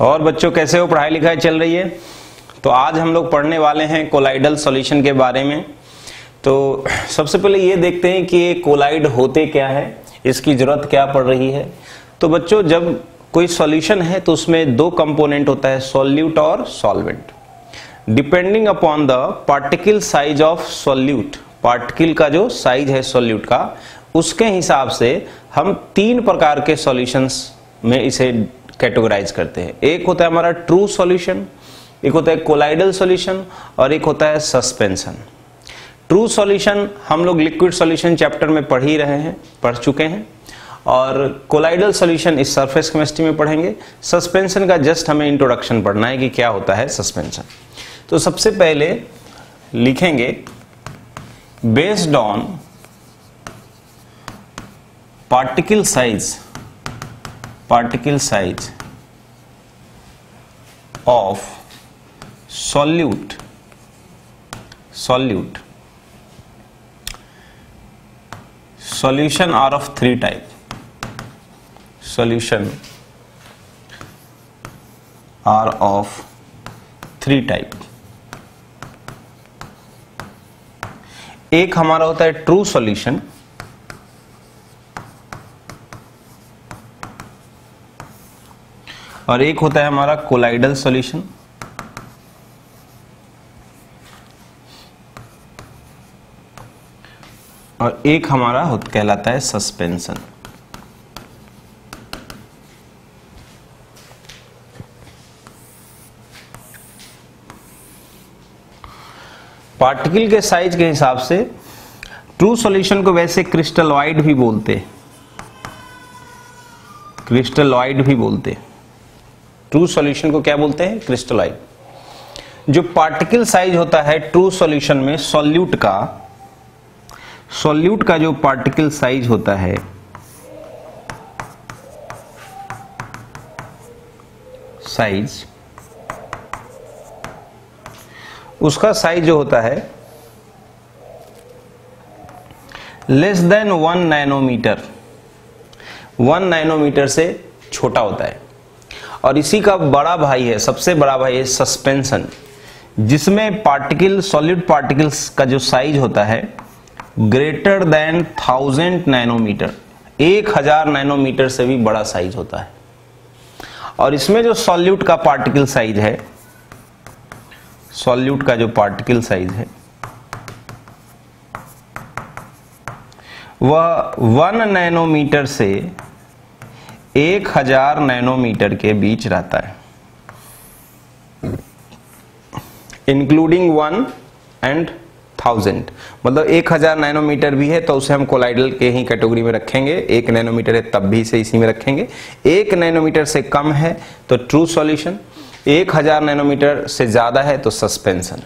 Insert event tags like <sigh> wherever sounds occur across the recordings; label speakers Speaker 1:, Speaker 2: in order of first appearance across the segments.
Speaker 1: और बच्चों कैसे हो पढ़ाई लिखाई चल रही है तो आज हम लोग पढ़ने वाले हैं कोलाइडल सॉल्यूशन के बारे में तो सबसे पहले ये देखते हैं कि ये कोलाइड होते क्या है इसकी ज़रूरत क्या पड़ रही है तो बच्चों जब कोई सॉल्यूशन है तो उसमें दो कंपोनेंट होता है सॉल्यूट और solvent depending upon the particle size of solute particle का जो साइज है सॉल्यूट का उसके हिसाब से हम तीन प्रकार के सॉल्यूशंस में इसे कैटेगराइज करते हैं एक होता है हमारा ट्रू सॉल्यूशन एक होता है कोलाइडल सॉल्यूशन और एक होता है सस्पेंशन ट्रू सॉल्यूशन हम लोग लिक्विड सॉल्यूशन चैप्टर में पढ़ ही रहे हैं पढ़ चुके हैं और कोलाइडल सॉल्यूशन इस सरफेस केमिस्ट्री में पढ़ेंगे सस्पेंशन का जस्ट हमें इंट्रोडक्शन पढ़ना है कि क्या होता है सस्पेंशन तो सबसे पहले लिखेंगे based on particle size particle size of solute solute solution are of three type solution are of three type एक हमारा होता है ट्रू सॉल्यूशन और एक होता है हमारा कोलाइडल सॉल्यूशन और एक हमारा कहलाता है सस्पेंशन पार्टिकल के साइज के हिसाब से ट्रू सॉल्यूशन को वैसे क्रिस्टलॉइड भी बोलते क्रिस्टलॉइड भी बोलते हैं ट्रू सॉल्यूशन को क्या बोलते हैं क्रिस्टलाइन जो पार्टिकल साइज होता है ट्रू सॉल्यूशन में सॉल्यूट का सॉल्यूट का जो पार्टिकल साइज होता है साइज उसका साइज जो होता है less than one nanometre one nanometre से छोटा होता है और इसी का बड़ा भाई है सबसे बड़ा भाई है सस्पेंशन जिसमें पार्टिकल सॉलिड पार्टिकल्स का जो साइज होता है ग्रेटर देन थाउजेंड नैनोमीटर एक हजार नैनोमीटर से भी बड़ा साइज होता है और इसमें जो सॉल्यूट का पार्टिकल साइज है सॉल्यूट का जो पार्टिकल साइज है वह वन नैनोमीटर से एक हजार नैनोमीटर के बीच रहता है इंक्लूडिंग वन एंड थाउजेंड मतलब एक हजार नैनोमीटर भी है तो उसे हम कोलाइडल के ही कैटेगरी में रखेंगे एक नैनोमीटर है तब भी से इसी में रखेंगे एक नैनोमीटर से कम है तो ट्रू सॉल्यूशन एक हजार नैनोमीटर से ज्यादा है तो सस्पेंशन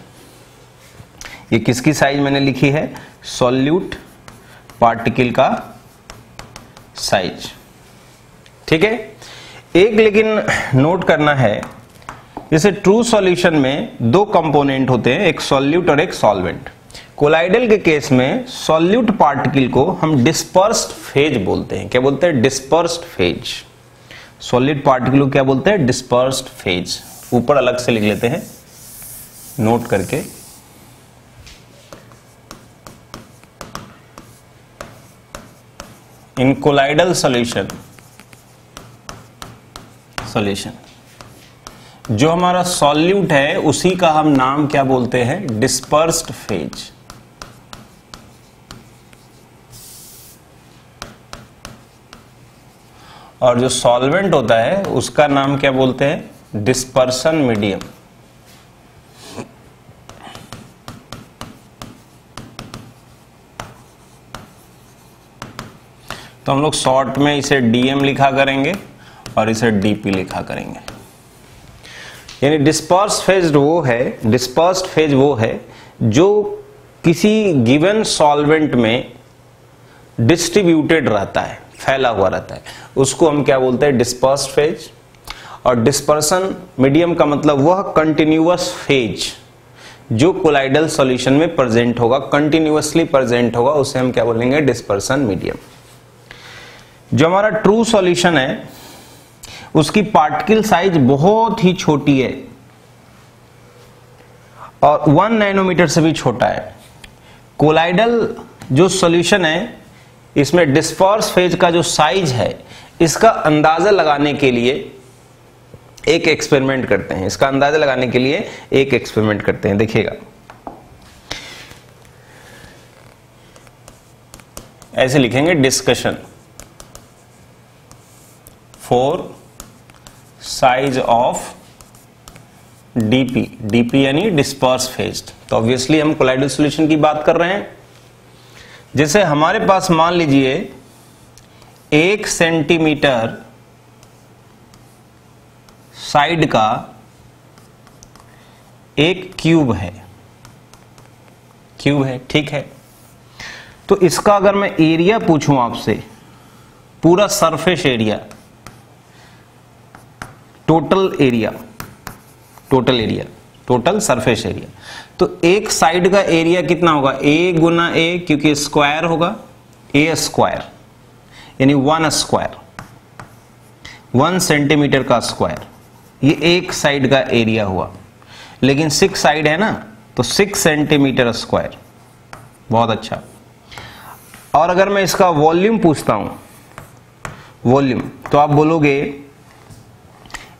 Speaker 1: ये किसकी साइज मैंने लिखी है सॉल्यूट पार्टिकल का साइज ठीक है एक लेकिन नोट करना है जैसे ट्रू सॉल्यूशन में दो कंपोनेंट होते हैं एक सॉल्यूट और एक सॉल्वेंट कोलाइडल के केस में सॉल्यूट पार्टिकल को हम डिस्पर्स्ड फेज बोलते हैं क्या बोलते हैं डिस्पर्स्ड फेज सॉल्यूट पार्टिकल को क्या बोलते हैं डिस्पर्स्ड फेज ऊपर अलग से लिख लेते हैं नोट करके इन कोलाइडल सॉल्यूशन सॉल्यूशन जो हमारा सॉल्यूट है उसी का हम नाम क्या बोलते हैं डिस्पर्स्ड फेज और जो सॉल्वेंट होता है उसका नाम क्या बोलते हैं डिस्पर्सन मीडियम तो हम लोग शॉर्ट में इसे डीएम लिखा करेंगे और इसे डीपी लिखा करेंगे यानी डिस्पर्स फेज वो है डिस्पर्स फेज वो है जो किसी गिवन सॉल्वेंट में डिस्ट्रीब्यूटेड रहता है फैला हुआ रहता है उसको हम क्या बोलते हैं डिस्पर्स फेज और डिस्पर्सन मीडियम का मतलब वह कंटिन्यूस फेज जो कोलाइडल सॉल्यूशन में प्रेजेंट होगा कंटिन्यूसली प्रेजेंट होगा उसे हम क्या बोलेंगे डिस्पर्सन मीडियम जो हमारा ट्रू सॉल्यूशन है उसकी पार्टिकल साइज बहुत ही छोटी है और वन नैनोमीटर से भी छोटा है कोलाइडल जो सॉल्यूशन है इसमें डिस्पर्स फेज का जो साइज है इसका अंदाजा लगाने के लिए एक एक्सपेरिमेंट करते हैं इसका अंदाजा लगाने के लिए एक एक्सपेरिमेंट करते हैं देखिएगा ऐसे लिखेंगे discussion for size of DP DP यानी डिस्पर्स फेज तो ऑब्वियसली हम कोलाइडल सॉल्यूशन की बात कर रहे हैं जैसे हमारे पास मान लीजिए एक सेंटीमीटर साइड का एक क्यूब है क्यूब है ठीक है तो इसका अगर मैं एरिया पूछूं आपसे पूरा surface area total area total area total surface area तो एक साइड का एरिया कितना होगा ए गुना ए क्योंकि स्क्वायर होगा ए स्क्वायर यानी वन स्क्वायर वन सेंटीमीटर का स्क्वायर ये एक साइड का एरिया हुआ लेकिन सिक्स साइड है ना तो सिक्स सेंटीमीटर स्क्वायर बहुत अच्छा और अगर मैं इसका वॉल्यूम पूछता हूं वॉल्यूम तो आप बोलोगे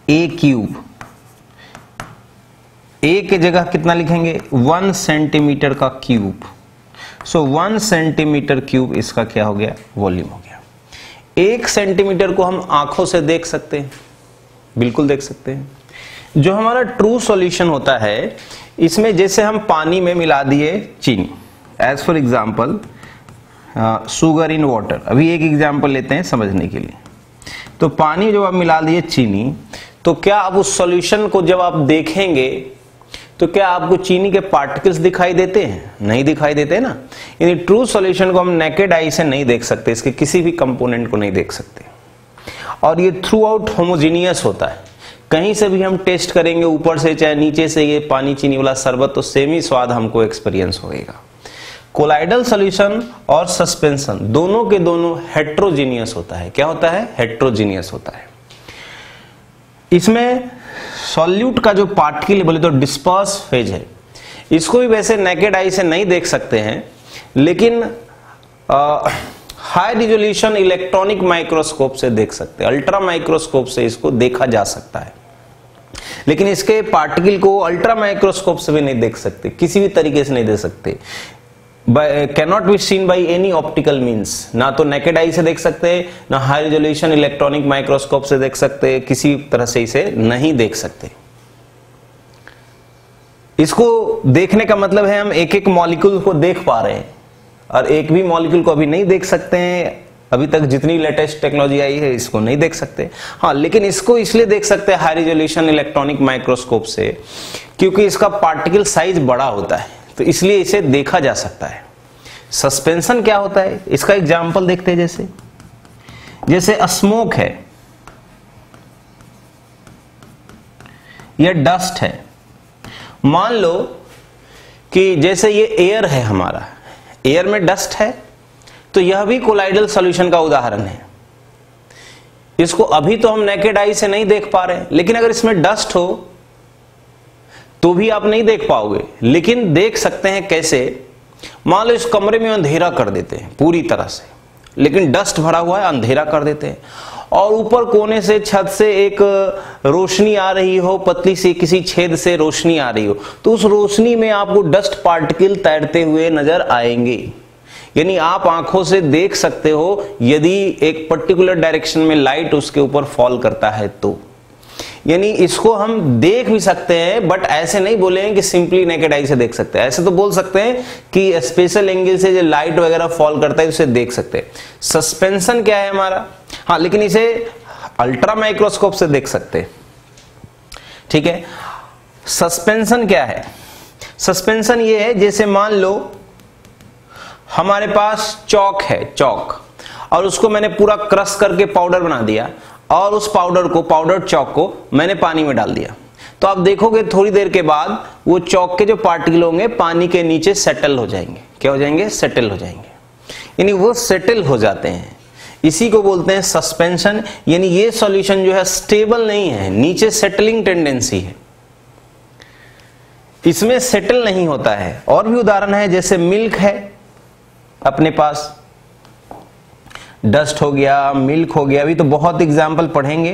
Speaker 1: ए क्यूब ए के जगह कितना लिखेंगे वन सेंटीमीटर का cube so one centimetre cube इसका क्या हो गया वॉल्यूम हो गया एक सेंटीमीटर को हम आंखों से देख सकते हैं बिल्कुल देख सकते हैं जो हमारा ट्रू सॉल्यूशन होता है इसमें जैसे हम पानी में मिला दिए चीनी as for example sugar in water अभी एक एग्जाम्पल लेते हैं समझने के लिए तो पानी जो आप मिला दिए चीनी तो क्या आप उस सॉल्यूशन को जब आप देखेंगे तो क्या आपको चीनी के पार्टिकल्स दिखाई देते हैं नहीं दिखाई देते ना यानी ट्रू सॉल्यूशन को हम नेकेड आई से नहीं देख सकते इसके किसी भी कंपोनेंट को नहीं देख सकते और ये थ्रू आउट होमोजीनियस होता है कहीं से भी हम टेस्ट करेंगे ऊपर से चाहे नीचे से ये पानी चीनी वाला शरबत तो सेम ही स्वाद हमको एक्सपीरियंस होगा कोलाइडल सोल्यूशन और सस्पेंशन दोनों के दोनों हेट्रोजीनियस होता है क्या होता है हेट्रोजीनियस होता है इसमें सॉल्यूट का जो पार्टिकल बोले तो डिस्पर्स फेज है इसको भी वैसे नेकेड आई से नहीं देख सकते हैं लेकिन हाई रिजोल्यूशन इलेक्ट्रॉनिक माइक्रोस्कोप से देख सकते हैं अल्ट्रा माइक्रोस्कोप से इसको देखा जा सकता है लेकिन इसके पार्टिकल को अल्ट्रा माइक्रोस्कोप से भी नहीं देख सकते किसी भी तरीके से नहीं देख सकते cannot be seen by any optical means ना तो नेकेड आई से देख सकते ना हाई रेजोल्यूशन इलेक्ट्रॉनिक माइक्रोस्कोप से देख सकते किसी तरह से इसे नहीं देख सकते इसको देखने का मतलब है हम एक एक मॉलिक्यूल को देख पा रहे हैं और एक भी मॉलिक्यूल को अभी नहीं देख सकते हैं अभी तक जितनी लेटेस्ट टेक्नोलॉजी आई है इसको नहीं देख सकते हाँ लेकिन इसको इसलिए देख सकते हैं हाई रेजोल्यूशन इलेक्ट्रॉनिक माइक्रोस्कोप से क्योंकि इसका पार्टिकल साइज बड़ा होता है तो इसलिए इसे देखा जा सकता है सस्पेंशन क्या होता है इसका एग्जाम्पल देखते हैं जैसे जैसे स्मोक है यह डस्ट है मान लो कि जैसे ये एयर है हमारा एयर में डस्ट है तो यह भी कोलाइडल सॉल्यूशन का उदाहरण है इसको अभी तो हम नेकेड आई से नहीं देख पा रहे लेकिन अगर इसमें डस्ट हो तो भी आप नहीं देख पाओगे लेकिन देख सकते हैं कैसे मान लो इस कमरे में अंधेरा कर देते हैं पूरी तरह से लेकिन डस्ट भरा हुआ है अंधेरा कर देते हैं और ऊपर कोने से छत से एक रोशनी आ रही हो पतली सी किसी छेद से रोशनी आ रही हो तो उस रोशनी में आपको डस्ट पार्टिकल तैरते हुए नजर आएंगे यानी आप आंखों से देख सकते हो यदि एक पर्टिकुलर डायरेक्शन में लाइट उसके ऊपर फॉल करता है तो यानी इसको हम देख भी सकते हैं बट ऐसे नहीं बोले कि सिंपली नेकेड आई से देख सकते हैं ऐसे तो बोल सकते हैं कि स्पेशल एंगल से जो लाइट वगैरह फॉल करता है उसे देख सकते हैं सस्पेंशन क्या है हमारा हाँ लेकिन इसे अल्ट्रा माइक्रोस्कोप से देख सकते हैं ठीक है सस्पेंशन क्या है सस्पेंशन ये है जैसे मान लो हमारे पास चौक है चौक और उसको मैंने पूरा क्रश करके पाउडर बना दिया और उस पाउडर को पाउडर चौक को मैंने पानी में डाल दिया तो आप देखोगे थोड़ी देर के बाद वो चौक के जो पार्टिकल होंगे पानी के नीचे सेटल हो जाएंगे क्या हो जाएंगे सेटल हो जाएंगे यानी वो सेटल हो जाते हैं इसी को बोलते हैं सस्पेंशन यानी ये सॉल्यूशन जो है स्टेबल नहीं है नीचे सेटलिंग टेंडेंसी है इसमें सेटल नहीं होता है और भी उदाहरण है जैसे मिल्क है अपने पास डस्ट हो गया मिल्क हो गया अभी तो बहुत एग्जाम्पल पढ़ेंगे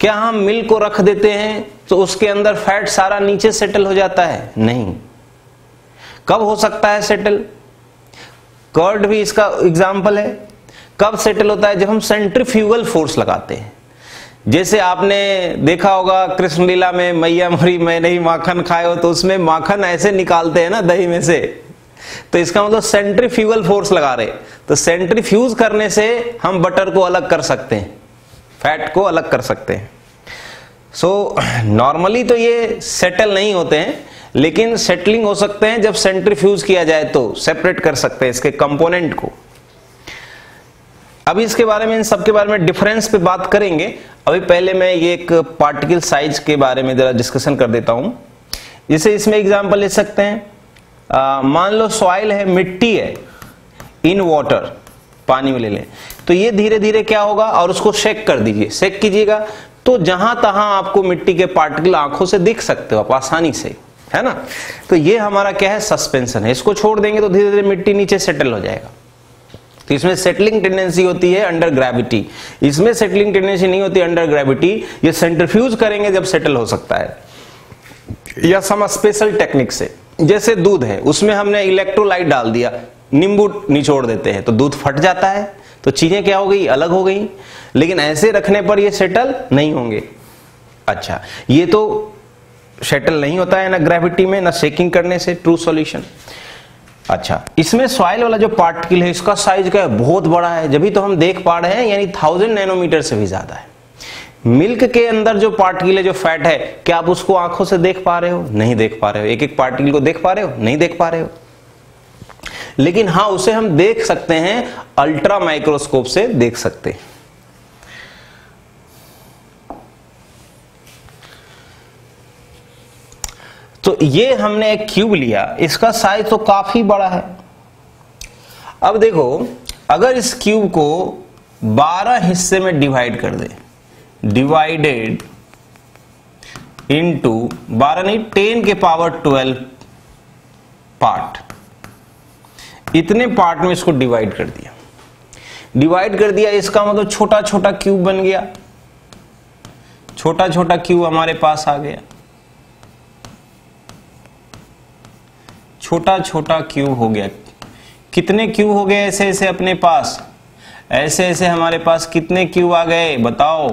Speaker 1: क्या हम मिल्क को रख देते हैं तो उसके अंदर फैट सारा नीचे सेटल हो जाता है नहीं कब हो सकता है सेटल कर्ड भी इसका एग्जाम्पल है कब सेटल होता है जब हम सेंट्रीफ्यूगल फोर्स लगाते हैं जैसे आपने देखा होगा कृष्ण लीला में मैया मरी मैं नहीं माखन खाए हो तो उसमें माखन ऐसे निकालते हैं ना दही में से तो इसका मतलब सेंट्रीफ्यूगल फोर्स लगा रहे तो सेंट्रीफ्यूज करने से हम बटर को अलग कर सकते हैं फैट को अलग कर सकते हैं सो so, नॉर्मली तो ये सेटल नहीं होते हैं लेकिन सेटलिंग हो सकते हैं जब सेंट्रीफ्यूज किया जाए तो सेपरेट कर सकते हैं इसके कंपोनेंट को अभी इसके बारे में इन सबके बारे में डिफरेंस पे बात करेंगे अभी पहले मैं ये एक पार्टिकल साइज के बारे में जरा डिस्कशन कर देता हूं जिसे इसमें एग्जाम्पल ले सकते हैं मान लो सॉइल है मिट्टी है इन वॉटर पानी में ले लें तो ये धीरे धीरे क्या होगा और उसको शेक कर दीजिए शेक कीजिएगा तो जहां तहां आपको मिट्टी के पार्टिकल आंखों से दिख सकते हो आप आसानी से है ना तो ये हमारा क्या है सस्पेंशन है इसको छोड़ देंगे तो धीरे धीरे मिट्टी नीचे सेटल हो जाएगा तो इसमें सेटलिंग टेंडेंसी होती है अंडर ग्रेविटी इसमें सेटलिंग टेंडेंसी नहीं होती अंडर ग्रेविटी ये सेंटरफ्यूज करेंगे जब सेटल हो सकता है या सम स्पेशल टेक्निक से जैसे दूध है उसमें हमने इलेक्ट्रोलाइट डाल दिया नींबू निचोड़ देते हैं तो दूध फट जाता है तो चीजें क्या हो गई अलग हो गई लेकिन ऐसे रखने पर ये सेटल नहीं होंगे अच्छा ये तो सेटल नहीं होता है ना ग्रेविटी में ना शेकिंग करने से ट्रू सॉल्यूशन अच्छा इसमें सॉइल वाला जो पार्टिकल है इसका साइज क्या है बहुत बड़ा है जब तो हम देख पा रहे हैं यानी थाउजेंड नैनोमीटर से भी ज्यादा है मिल्क के अंदर जो पार्टिकल है जो फैट है क्या आप उसको आंखों से देख पा रहे हो नहीं देख पा रहे हो एक एक पार्टिकल को देख पा रहे हो नहीं देख पा रहे हो लेकिन हां उसे हम देख सकते हैं अल्ट्रा माइक्रोस्कोप से देख सकते हैं तो ये हमने एक क्यूब लिया इसका साइज तो काफी बड़ा है अब देखो अगर इस क्यूब को 12 हिस्से में डिवाइड कर दें डिवाइडेड इंटू बारह नहीं टेन के पावर ट्वेल्व पार्ट इतने पार्ट में इसको डिवाइड कर दिया डिवाइड कर दिया इसका मतलब छोटा छोटा क्यूब बन गया छोटा छोटा क्यूब हमारे पास आ गया छोटा छोटा क्यूब हो गया कितने क्यूब हो गए ऐसे ऐसे अपने पास ऐसे ऐसे हमारे पास कितने क्यूब आ गए बताओ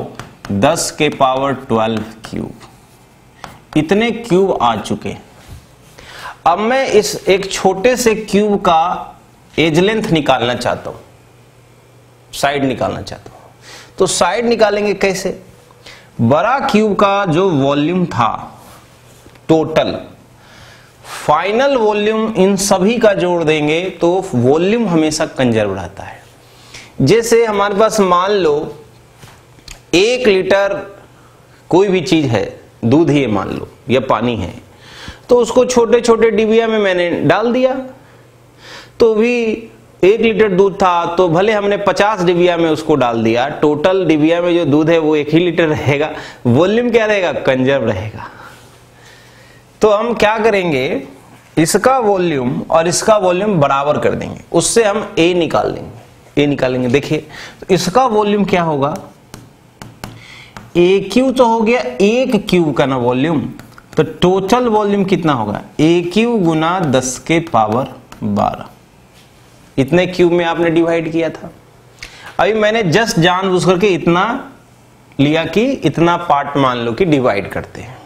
Speaker 1: 10 के पावर 12 क्यूब इतने क्यूब आ चुके अब मैं इस एक छोटे से क्यूब का एज लेंथ निकालना चाहता हूं साइड निकालना चाहता हूं तो साइड निकालेंगे कैसे बड़ा क्यूब का जो वॉल्यूम था टोटल फाइनल वॉल्यूम इन सभी का जोड़ देंगे तो वॉल्यूम हमेशा कंजर्व रहता है जैसे हमारे पास मान लो एक लीटर कोई भी चीज है दूध ही मान लो या पानी है तो उसको छोटे छोटे डिबिया में मैंने डाल दिया तो भी एक लीटर दूध था तो भले हमने पचास डिबिया में उसको डाल दिया टोटल डिबिया में जो दूध है वो एक ही लीटर रहेगा वॉल्यूम क्या रहेगा कंजर्व रहेगा तो हम क्या करेंगे इसका वॉल्यूम और इसका वॉल्यूम बराबर कर देंगे उससे हम ए निकाल लेंगे ए निकालेंगे देखिए तो इसका वॉल्यूम क्या होगा ए क्यू तो हो गया एक क्यूब का ना वॉल्यूम तो टोटल वॉल्यूम कितना होगा ए क्यू गुना दस के पावर बारह इतने क्यूब में आपने डिवाइड किया था अभी मैंने जस्ट बुझ करके इतना लिया कि इतना पार्ट मान लो कि डिवाइड करते हैं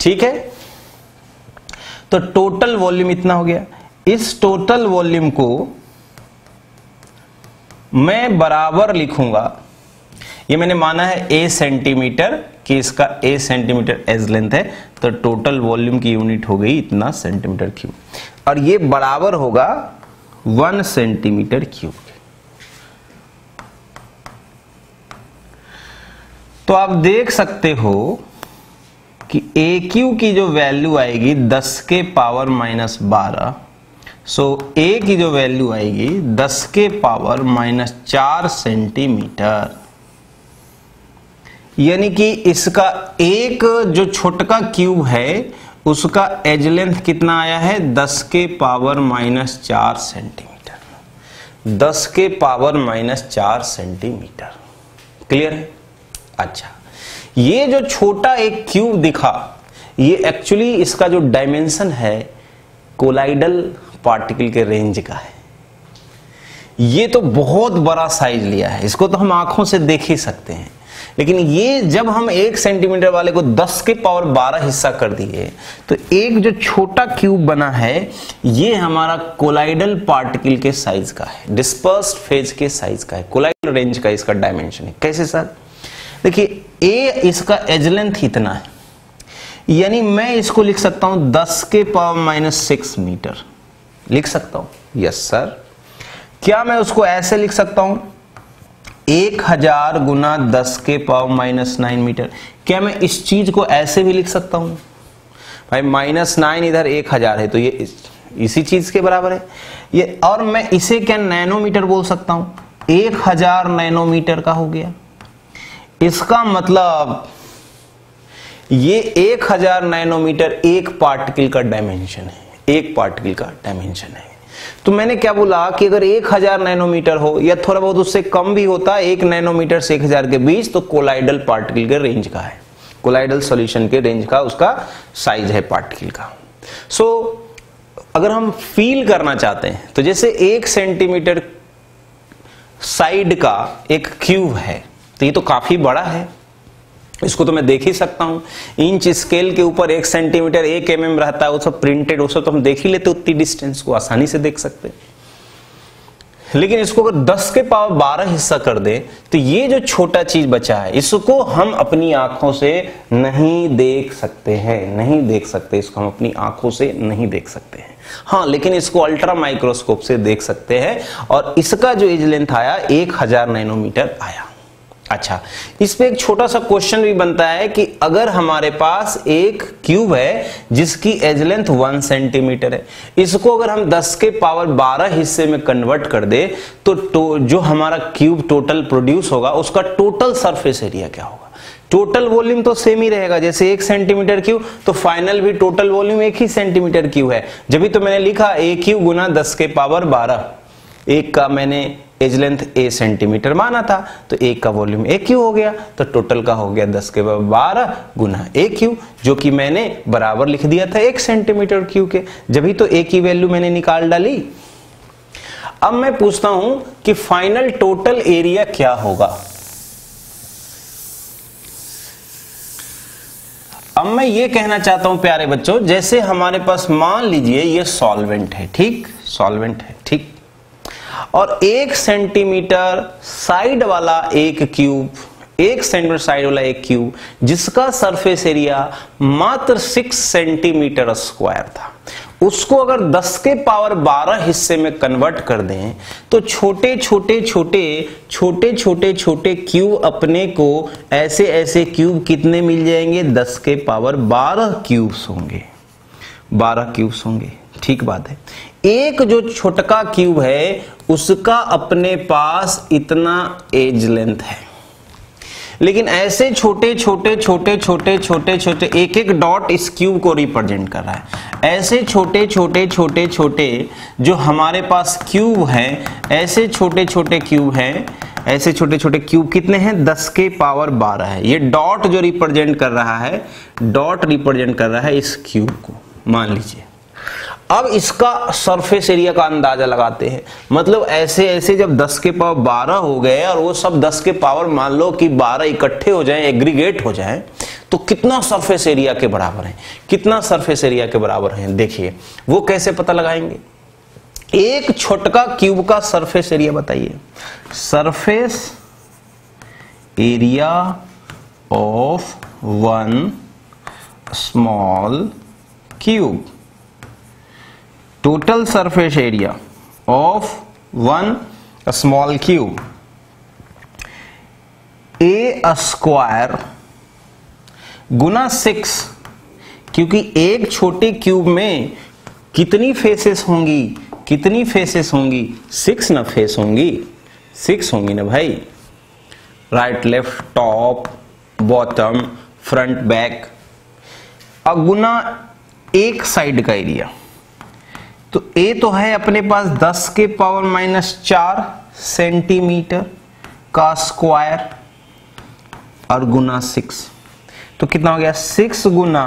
Speaker 1: ठीक है तो टोटल वॉल्यूम इतना हो गया इस टोटल वॉल्यूम को मैं बराबर लिखूंगा ये मैंने माना है ए सेंटीमीटर कि इसका ए सेंटीमीटर एज लेंथ है तो टोटल वॉल्यूम की यूनिट हो गई इतना सेंटीमीटर क्यूब और ये बराबर होगा वन सेंटीमीटर क्यूब तो आप देख सकते हो कि ए क्यू की जो वैल्यू आएगी 10 के पावर माइनस बारह सो ए की जो वैल्यू आएगी 10 के पावर माइनस चार सेंटीमीटर यानी कि इसका एक जो छोटका क्यूब है उसका एज लेंथ कितना आया है 10 के पावर माइनस चार सेंटीमीटर 10 के पावर माइनस चार सेंटीमीटर क्लियर है अच्छा ये जो छोटा एक क्यूब दिखा ये एक्चुअली इसका जो डायमेंशन है कोलाइडल पार्टिकल के रेंज का है ये तो बहुत बड़ा साइज लिया है इसको तो हम आंखों से देख ही सकते हैं लेकिन ये जब हम एक सेंटीमीटर वाले को 10 के पावर 12 हिस्सा कर दिए तो एक जो छोटा क्यूब बना है ये हमारा कोलाइडल पार्टिकल के साइज का है डिस्पर्स फेज के साइज का है कोलाइडल रेंज का इसका डायमेंशन है कैसे सर देखिए ए इसका एजलेंथ इतना है यानी मैं इसको लिख सकता हूं 10 के पावर माइनस सिक्स मीटर लिख सकता हूं यस सर क्या मैं उसको ऐसे लिख सकता हूं एक हजार गुना दस के पावर माइनस नाइन मीटर क्या मैं इस चीज को ऐसे भी लिख सकता हूं भाई माइनस नाइन इधर एक हजार है तो ये इस, इसी चीज के बराबर है ये और मैं इसे क्या नैनोमीटर बोल सकता हूं एक हजार नैनोमीटर का हो गया इसका मतलब ये एक हजार नैनोमीटर एक पार्टिकल का डायमेंशन है एक पार्टिकल का डायमेंशन है तो मैंने क्या बोला कि अगर एक हजार नैनोमीटर हो या थोड़ा बहुत उससे कम भी होता है एक नैनोमीटर से एक हजार के बीच तो कोलाइडल पार्टिकल के रेंज का है कोलाइडल सॉल्यूशन के रेंज का उसका साइज है पार्टिकल का सो so, अगर हम फील करना चाहते हैं तो जैसे एक सेंटीमीटर साइड का एक क्यूब है तो ये तो काफी बड़ा है इसको तो मैं देख ही सकता हूँ इंच स्केल के ऊपर एक सेंटीमीटर एक एम mm रहता है वो सब प्रिंटेड वो सब तो हम देख ही लेते उतनी डिस्टेंस को आसानी से देख सकते लेकिन इसको अगर 10 के पावर 12 हिस्सा कर दे तो ये जो छोटा चीज बचा है इसको हम अपनी आंखों से नहीं देख सकते हैं नहीं देख सकते इसको हम अपनी आंखों से नहीं देख सकते हैं हाँ लेकिन इसको अल्ट्रा माइक्रोस्कोप से देख सकते हैं और इसका जो एज लेंथ आया एक हजार नैनोमीटर आया अच्छा इस पे एक छोटा सा क्वेश्चन भी बनता है कि अगर हमारे पास एक क्यूब है जिसकी एज लेंथ वन सेंटीमीटर है इसको अगर हम 10 के पावर 12 हिस्से में कन्वर्ट कर दे तो, तो जो हमारा क्यूब टोटल प्रोड्यूस होगा उसका टोटल सरफेस एरिया क्या होगा टोटल वॉल्यूम तो सेम ही रहेगा जैसे एक सेंटीमीटर क्यूब तो फाइनल भी टोटल वॉल्यूम एक ही सेंटीमीटर क्यूब है जब भी तो मैंने लिखा ए क्यू गुना दस के पावर बारह एक का मैंने एज लेंथ ए सेंटीमीटर माना था तो एक का वॉल्यूम ए क्यू हो गया तो टोटल का हो गया दस के बाद बारह गुना ए क्यू जो कि मैंने बराबर लिख दिया था एक सेंटीमीटर क्यू के जब तो ए की वैल्यू मैंने निकाल डाली अब मैं पूछता हूं कि फाइनल टोटल एरिया क्या होगा अब मैं ये कहना चाहता हूं प्यारे बच्चों जैसे हमारे पास मान लीजिए ये सॉल्वेंट है ठीक सॉल्वेंट है ठीक और एक सेंटीमीटर साइड वाला एक क्यूब एक सेंटीमीटर साइड वाला एक क्यूब जिसका सरफेस एरिया मात्र सिक्स सेंटीमीटर स्क्वायर था उसको अगर 10 के पावर 12 हिस्से में कन्वर्ट कर दें तो छोटे छोटे छोटे छोटे छोटे छोटे क्यूब अपने को ऐसे ऐसे क्यूब कितने मिल जाएंगे 10 के पावर 12 क्यूब्स होंगे 12 क्यूब्स होंगे ठीक बात है एक जो छोटका क्यूब है उसका अपने पास इतना एज लेंथ है लेकिन ऐसे छोटे छोटे छोटे छोटे छोटे छोटे एक एक डॉट इस क्यूब को रिप्रेजेंट कर रहा है ऐसे छोटे छोटे छोटे छोटे जो हमारे पास क्यूब है ऐसे छोटे छोटे क्यूब हैं ऐसे छोटे छोटे क्यूब कितने हैं दस के पावर बारह है ये डॉट जो रिप्रेजेंट कर रहा है डॉट रिप्रेजेंट कर रहा है इस क्यूब को मान लीजिए अब इसका सरफेस एरिया का अंदाजा लगाते हैं मतलब ऐसे ऐसे जब 10 के पावर 12 हो गए और वो सब 10 के पावर मान लो कि 12 इकट्ठे हो जाएं एग्रीगेट हो जाएं तो कितना सरफेस एरिया के बराबर है कितना सरफेस एरिया के बराबर है देखिए वो कैसे पता लगाएंगे एक छोटका क्यूब का सरफेस एरिया बताइए surface area of one small cube total surface area of one small cube a square गुना सिक्स क्योंकि एक छोटे क्यूब में कितनी फेसेस होंगी कितनी फेसेस होंगी सिक्स ना फेस होंगी सिक्स होंगी ना भाई right left top bottom front back अगुना एक साइड का एरिया तो ए तो है अपने पास 10 के पावर माइनस चार सेंटीमीटर का स्क्वायर और गुना सिक्स तो कितना हो गया सिक्स गुना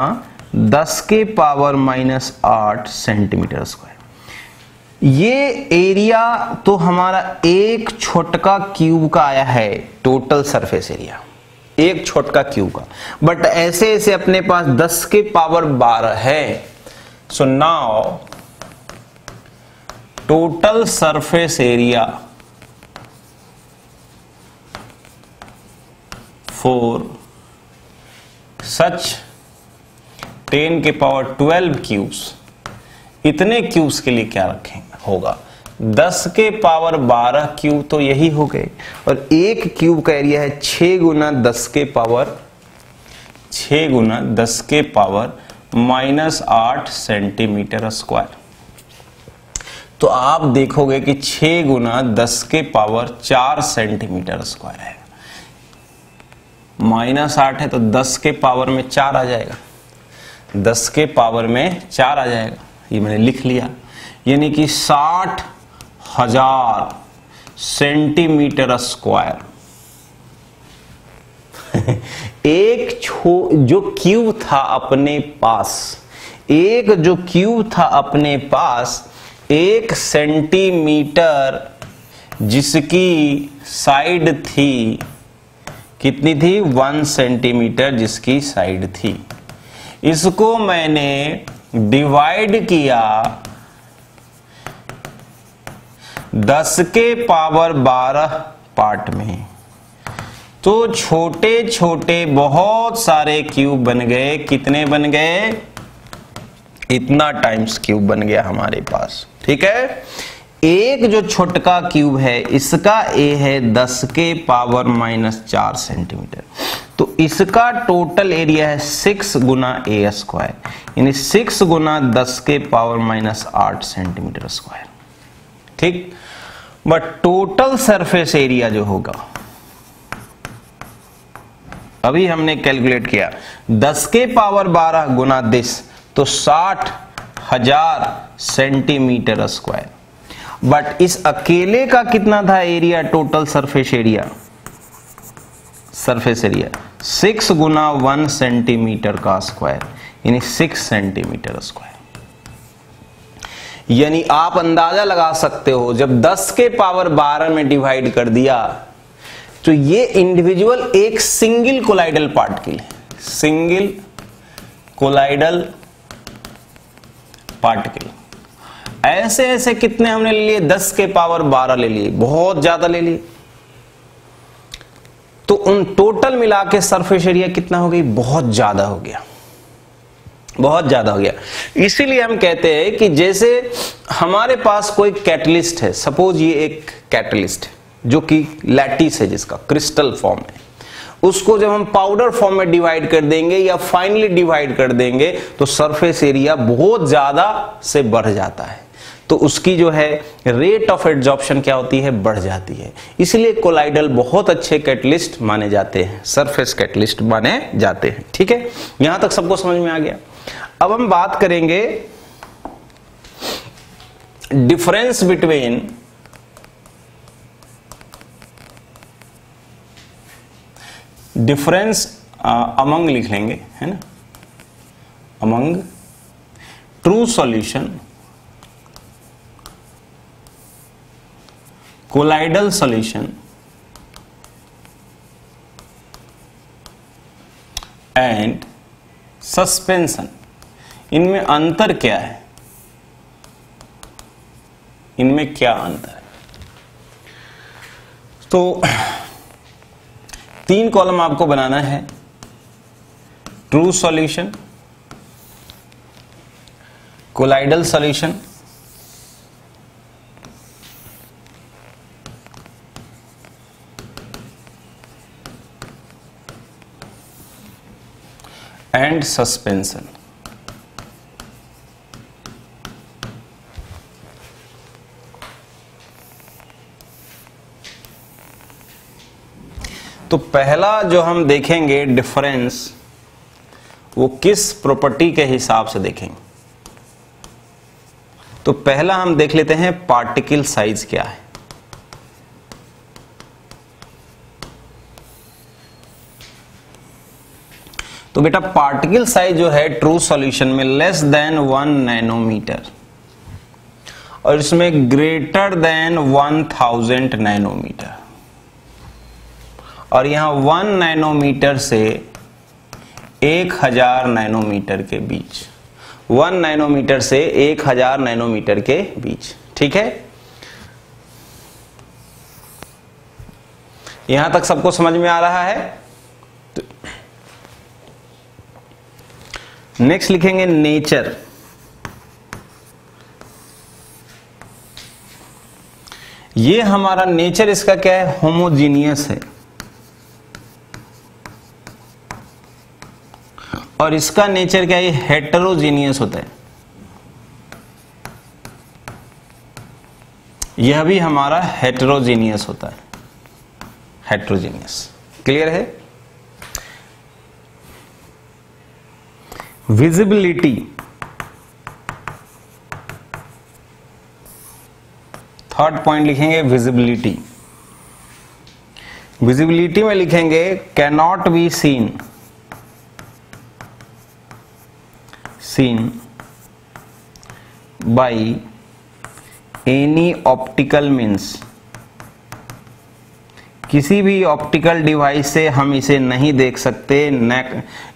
Speaker 1: दस के पावर माइनस आठ सेंटीमीटर स्क्वायर ये एरिया तो हमारा एक छोटका क्यूब का आया है टोटल सरफेस एरिया एक छोटका क्यूब का बट ऐसे ऐसे अपने पास दस के पावर बारह है so now total surface area for such ten के पावर ट्वेल्व क्यूब्स इतने क्यूब्स के लिए क्या रखें होगा दस के पावर बारह क्यूब तो यही हो गए और एक क्यूब का एरिया है छ गुना दस के पावर छ गुना दस के पावर माइनस आठ सेंटीमीटर स्क्वायर तो आप देखोगे कि छह गुना दस के पावर चार सेंटीमीटर स्क्वायर है माइनस आठ है तो दस के पावर में चार आ जाएगा दस के पावर में चार आ जाएगा ये मैंने लिख लिया यानी कि साठ हजार सेंटीमीटर स्क्वायर <laughs> एक छो जो क्यूब था अपने पास एक जो क्यूब था अपने पास एक सेंटीमीटर जिसकी साइड थी कितनी थी वन सेंटीमीटर जिसकी साइड थी इसको मैंने डिवाइड किया दस के पावर बारह पार्ट में तो छोटे छोटे बहुत सारे क्यूब बन गए कितने बन गए इतना टाइम्स क्यूब बन गया हमारे पास ठीक है एक जो छोटका क्यूब है इसका ए है 10 के पावर माइनस चार सेंटीमीटर तो इसका टोटल एरिया है सिक्स गुना ए स्क्वायर यानी सिक्स गुना दस के पावर माइनस आठ सेंटीमीटर स्क्वायर ठीक बट टोटल सरफेस एरिया जो होगा अभी हमने कैलकुलेट किया 10 के पावर 12 गुना दिस तो साठ हजार सेंटीमीटर स्क्वायर बट इस अकेले का कितना था area total surface area surface area six गुना वन सेंटीमीटर का स्क्वायर यानी सिक्स सेंटीमीटर स्क्वायर यानी आप अंदाजा लगा सकते हो जब 10 के पावर 12 में डिवाइड कर दिया तो ये इंडिविजुअल एक सिंगल कोलाइडल पार्ट के है सिंगल कोलाइडल पार्टिकल ऐसे ऐसे कितने हमने ले लिए दस के पावर बारह ले लिए बहुत ज्यादा ले लिए तो उन टोटल मिला के सरफेस एरिया कितना हो गई बहुत ज्यादा हो गया बहुत ज्यादा हो गया इसीलिए हम कहते हैं कि जैसे हमारे पास कोई कैटलिस्ट है सपोज ये एक कैटलिस्ट है जो कि लैटिस है जिसका क्रिस्टल फॉर्म है उसको जब हम पाउडर फॉर्म में डिवाइड कर देंगे या फाइनली डिवाइड कर देंगे तो सरफेस एरिया बहुत ज्यादा से बढ़ जाता है तो उसकी जो है रेट ऑफ एड्जॉर्प्शन क्या होती है बढ़ जाती है इसलिए कोलाइडल बहुत अच्छे कैटलिस्ट माने जाते हैं सरफेस कैटलिस्ट माने जाते हैं ठीक है यहां तक सबको समझ में आ गया अब हम बात करेंगे डिफरेंस बिटवीन डिफरेंस अमंग लिख लेंगे है ना among true solution colloidal solution and suspension इनमें अंतर क्या है इनमें क्या अंतर है तो तीन कॉलम आपको बनाना है true solution colloidal solution and suspension तो पहला जो हम देखेंगे डिफरेंस वो किस प्रॉपर्टी के हिसाब से देखेंगे तो पहला हम देख लेते हैं पार्टिकल साइज क्या है तो बेटा पार्टिकल साइज जो है ट्रू सॉल्यूशन में लेस देन वन नैनोमीटर और इसमें greater than one thousand nanometre और यहां वन नैनोमीटर से एक हजार नैनोमीटर के बीच वन नैनोमीटर से एक हजार नैनोमीटर के बीच ठीक है यहां तक सबको समझ में आ रहा है नेक्स्ट तो लिखेंगे नेचर ये हमारा नेचर इसका क्या है होमोजीनियस है और इसका नेचर क्या है हेटरोजीनियस होता है यह भी हमारा हेटरोजीनियस होता है हेटरोजीनियस क्लियर है विजिबिलिटी थर्ड पॉइंट लिखेंगे विजिबिलिटी विजिबिलिटी में लिखेंगे cannot be seen seen by any optical means किसी भी ऑप्टिकल डिवाइस से हम इसे नहीं देख सकते नेक,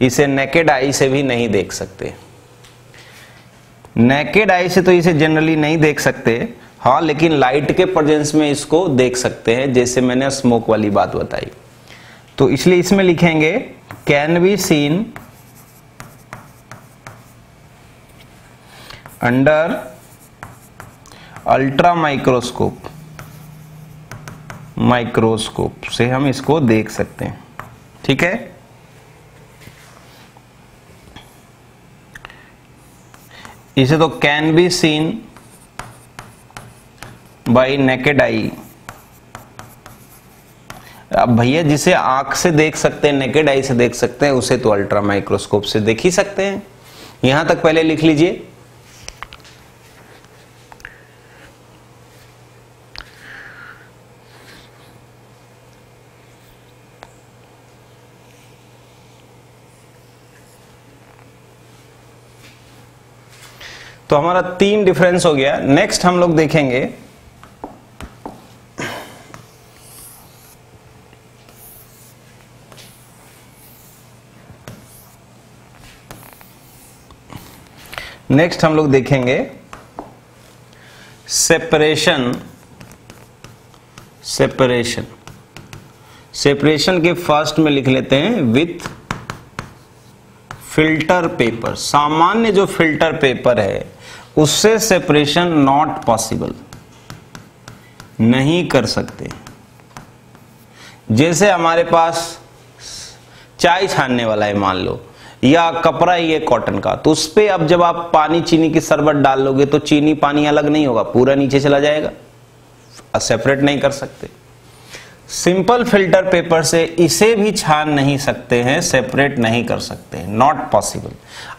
Speaker 1: इसे नेकेड आई से भी नहीं देख सकते नेकेड आई से तो इसे जनरली नहीं देख सकते हाँ लेकिन लाइट के प्रजेंस में इसको देख सकते हैं जैसे मैंने स्मोक वाली बात बताई तो इसलिए इसमें लिखेंगे can be seen under ultra microscope microscope से हम इसको देख सकते हैं ठीक है इसे तो can be seen by naked eye अब भैया जिसे आंख से देख सकते हैं नेकेड आई से देख सकते हैं उसे तो अल्ट्रा माइक्रोस्कोप से देख ही सकते हैं यहां तक पहले लिख लीजिए तो हमारा तीन डिफरेंस हो गया नेक्स्ट हम लोग देखेंगे नेक्स्ट हम लोग देखेंगे सेपरेशन सेपरेशन सेपरेशन के फर्स्ट में लिख लेते हैं विथ फिल्टर पेपर सामान्य जो फिल्टर पेपर है उससे सेपरेशन नॉट पॉसिबल नहीं कर सकते जैसे हमारे पास चाय छानने वाला है मान लो या कपड़ा ही है कॉटन का तो उस पर अब जब आप पानी चीनी की शरबत डाल लोगे तो चीनी पानी अलग नहीं होगा पूरा नीचे चला जाएगा सेपरेट नहीं कर सकते सिंपल फिल्टर पेपर से इसे भी छान नहीं सकते हैं सेपरेट नहीं कर सकते नॉट पॉसिबल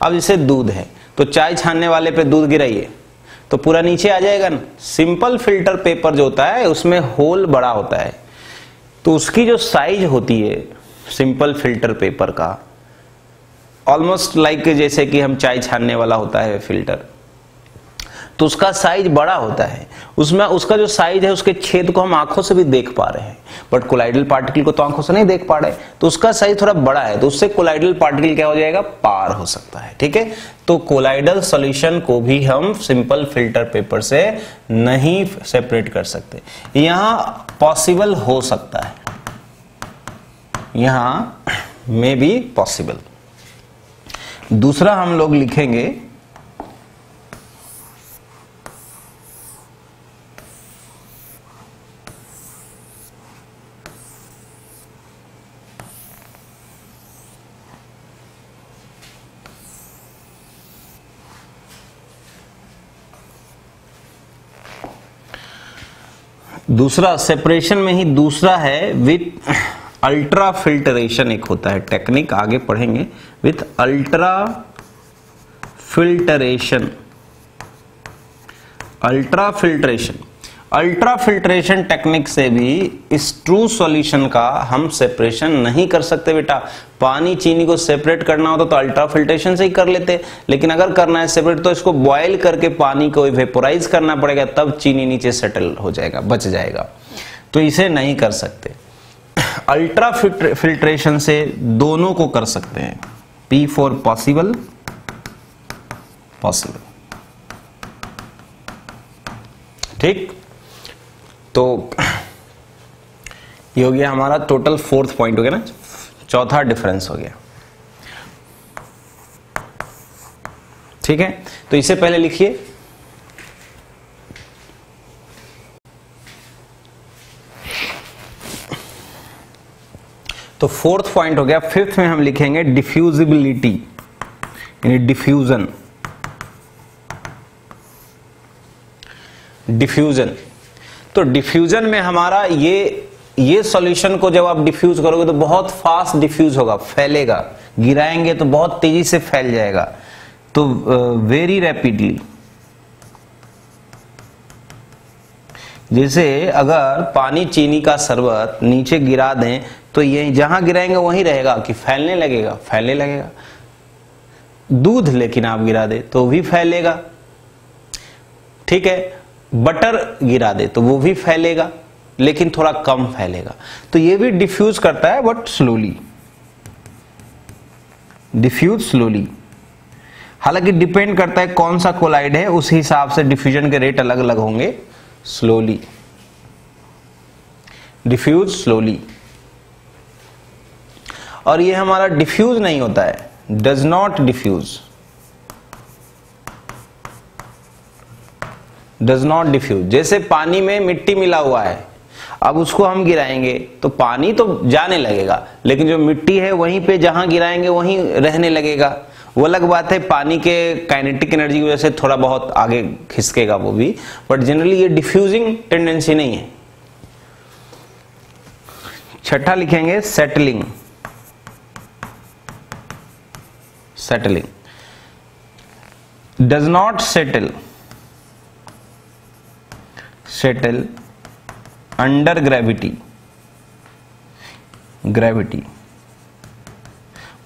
Speaker 1: अब इसे दूध है तो चाय छानने वाले पे दूध गिराइए तो पूरा नीचे आ जाएगा ना सिंपल फिल्टर पेपर जो होता है उसमें होल बड़ा होता है तो उसकी जो साइज होती है सिंपल फिल्टर पेपर का ऑलमोस्ट लाइक like जैसे कि हम चाय छानने वाला होता है फिल्टर तो उसका साइज बड़ा होता है उसमें उसका जो साइज है उसके छेद को हम आंखों से भी देख पा रहे हैं बट कोलाइडल पार्टिकल को तो आंखों से नहीं देख पा रहे तो उसका साइज थोड़ा बड़ा है तो उससे कोलाइडल पार्टिकल क्या हो जाएगा पार हो सकता है ठीक है तो कोलाइडल सोल्यूशन को भी हम सिंपल फिल्टर पेपर से नहीं सेपरेट कर सकते यहां पॉसिबल हो सकता है यहां मे बी पॉसिबल दूसरा हम लोग लिखेंगे दूसरा सेपरेशन में ही दूसरा है विथ अल्ट्रा फिल्टरेशन एक होता है टेक्निक आगे पढ़ेंगे with ultra filtration ultra filtration ultra filtration technique से भी इस ट्रू सॉल्यूशन का हम सेपरेशन नहीं कर सकते बेटा पानी चीनी को सेपरेट करना होता तो, तो अल्ट्रा फिल्ट्रेशन से ही कर लेते लेकिन अगर करना है सेपरेट तो इसको बॉयल करके पानी को वेपोराइज करना पड़ेगा तब चीनी नीचे सेटल हो जाएगा बच जाएगा तो इसे नहीं कर सकते अल्ट्रा फिल्ट्रेशन से दोनों को कर सकते हैं पी फॉर पॉसिबल पॉसिबल ठीक तो ये हो गया हमारा टोटल फोर्थ पॉइंट हो गया ना चौथा डिफरेंस हो गया ठीक है तो इससे पहले लिखिए तो फोर्थ पॉइंट हो गया फिफ्थ में हम लिखेंगे डिफ्यूजिबिलिटी यानी डिफ्यूजन डिफ्यूजन तो डिफ्यूजन में हमारा ये ये सॉल्यूशन को जब आप डिफ्यूज करोगे तो बहुत फास्ट डिफ्यूज होगा फैलेगा गिराएंगे तो बहुत तेजी से फैल जाएगा तो वेरी रैपिडली जैसे अगर पानी चीनी का शरबत नीचे गिरा दें तो ये जहां गिराएंगे वहीं रहेगा कि फैलने लगेगा फैलने लगेगा दूध लेकिन आप गिरा दे तो भी फैलेगा ठीक है बटर गिरा दे तो वो भी फैलेगा लेकिन थोड़ा कम फैलेगा तो ये भी डिफ्यूज करता है बट स्लोली डिफ्यूज स्लोली हालांकि डिपेंड करता है कौन सा कोलाइड है उस हिसाब से डिफ्यूजन के रेट अलग अलग होंगे स्लोली डिफ्यूज स्लोली और ये हमारा डिफ्यूज नहीं होता है does not diffuse does not diffuse जैसे पानी में मिट्टी मिला हुआ है अब उसको हम गिराएंगे तो पानी तो जाने लगेगा लेकिन जो मिट्टी है वहीं पे जहां गिराएंगे वहीं रहने लगेगा वो अलग बात है पानी के काइनेटिक एनर्जी की वजह से थोड़ा बहुत आगे खिसकेगा वो भी बट जनरली ये डिफ्यूजिंग टेंडेंसी नहीं है छठा लिखेंगे settling settling does not settle settle under gravity gravity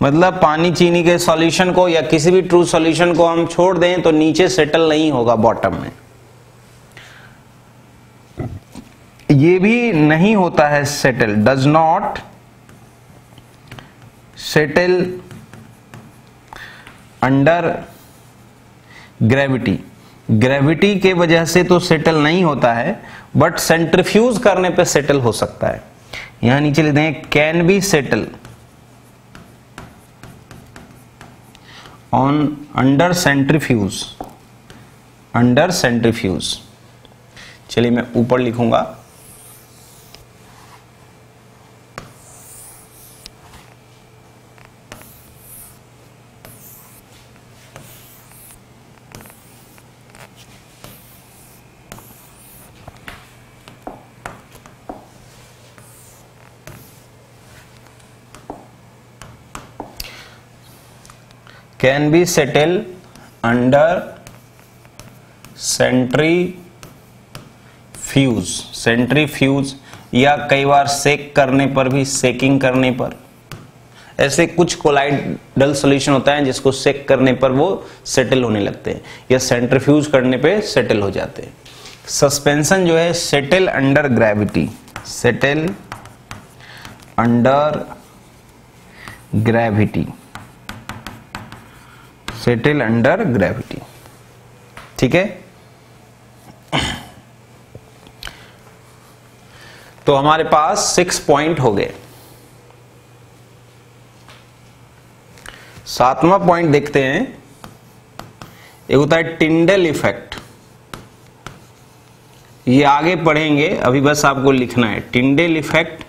Speaker 1: मतलब पानी चीनी के सॉल्यूशन को या किसी भी ट्रू सॉल्यूशन को हम छोड़ दें तो नीचे सेटल नहीं होगा बॉटम में ये भी नहीं होता है settle does not settle under gravity gravity के वजह से तो सेटल नहीं होता है बट सेंट्रीफ्यूज करने पे सेटल हो सकता है यहां नीचे लेते हैं can be settle on under centrifuge under centrifuge चलिए मैं ऊपर लिखूंगा can be settle under centrifuge centrifuge या कई बार सेक करने पर भी सेकिंग करने पर ऐसे कुछ कोलाइडल सोल्यूशन होता है जिसको सेक करने पर वो सेटल होने लगते हैं या सेंट्रीफ्यूज करने पे सेटल हो जाते हैं सस्पेंशन जो है settle under gravity settle under gravity settle under gravity ठीक है तो हमारे पास सिक्स पॉइंट हो गए सातवां पॉइंट देखते हैं एक होता है टिंडल इफेक्ट ये आगे पढ़ेंगे अभी बस आपको लिखना है Tyndall effect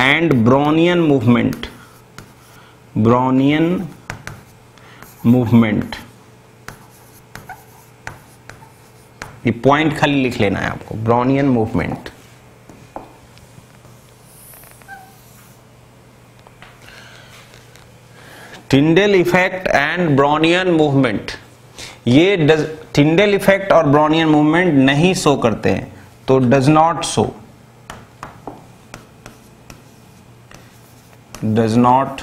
Speaker 1: and Brownian movement Brownian movement ये पॉइंट खाली लिख लेना है आपको Brownian movement Tyndall effect and Brownian movement ये डज टिंडेल इफेक्ट और ब्रॉनियन मूवमेंट नहीं शो करते हैं तो does not show does not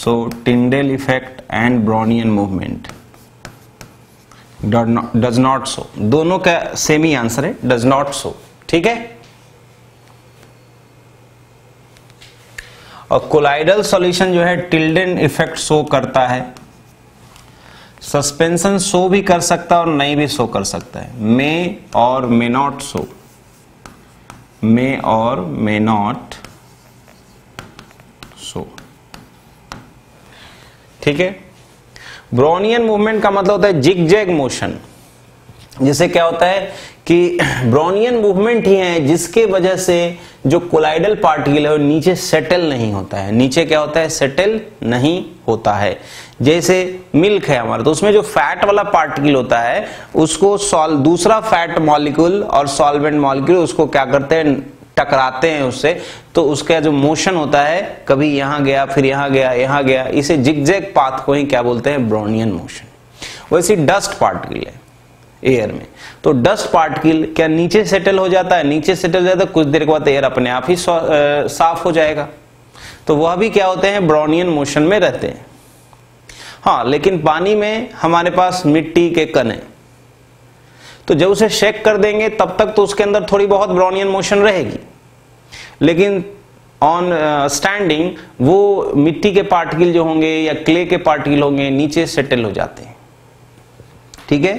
Speaker 1: So Tyndall effect and Brownian movement does not so दोनों का सेम ही आंसर है डज नॉट सो ठीक है और कोलाइडल सॉल्यूशन जो है टिल्डन इफेक्ट शो करता है सस्पेंशन शो भी कर सकता है और नहीं भी शो कर सकता है मे और मे नॉट शो मे और मे नॉट ठीक है ब्रोनियन मूवमेंट का मतलब होता है जिग जैग मोशन जिसे क्या होता है कि ब्रोनियन मूवमेंट ही है जिसके वजह से जो कोलाइडल पार्टिकल है वो नीचे सेटल नहीं होता है नीचे क्या होता है सेटल नहीं होता है जैसे मिल्क है हमारा तो उसमें जो फैट वाला पार्टिकल होता है उसको सॉल दूसरा फैट मॉलिक्यूल और सॉल्वेंट मॉलिक्यूल उसको क्या करते हैं टकराते हैं उससे तो उसका जो मोशन होता है कभी यहां गया फिर यहां गया यहां गया इसे जिगजैग पाथ को ही क्या बोलते हैं ब्रोनियन मोशन वैसे डस्ट पार्टिकल है एयर में तो डस्ट पार्टिकल क्या नीचे सेटल हो जाता है नीचे सेटल हो जाता है कुछ देर के बाद एयर अपने आप ही साफ हो जाएगा तो वह भी क्या होते हैं ब्रोनियन मोशन में रहते हैं हाँ लेकिन पानी में हमारे पास मिट्टी के कण है तो जब उसे शेक कर देंगे तब तक तो उसके अंदर थोड़ी बहुत ब्रॉनियन मोशन रहेगी लेकिन ऑन स्टैंडिंग uh, वो मिट्टी के पार्टिकल जो होंगे या क्ले के पार्टिकल होंगे नीचे सेटल हो जाते हैं ठीक है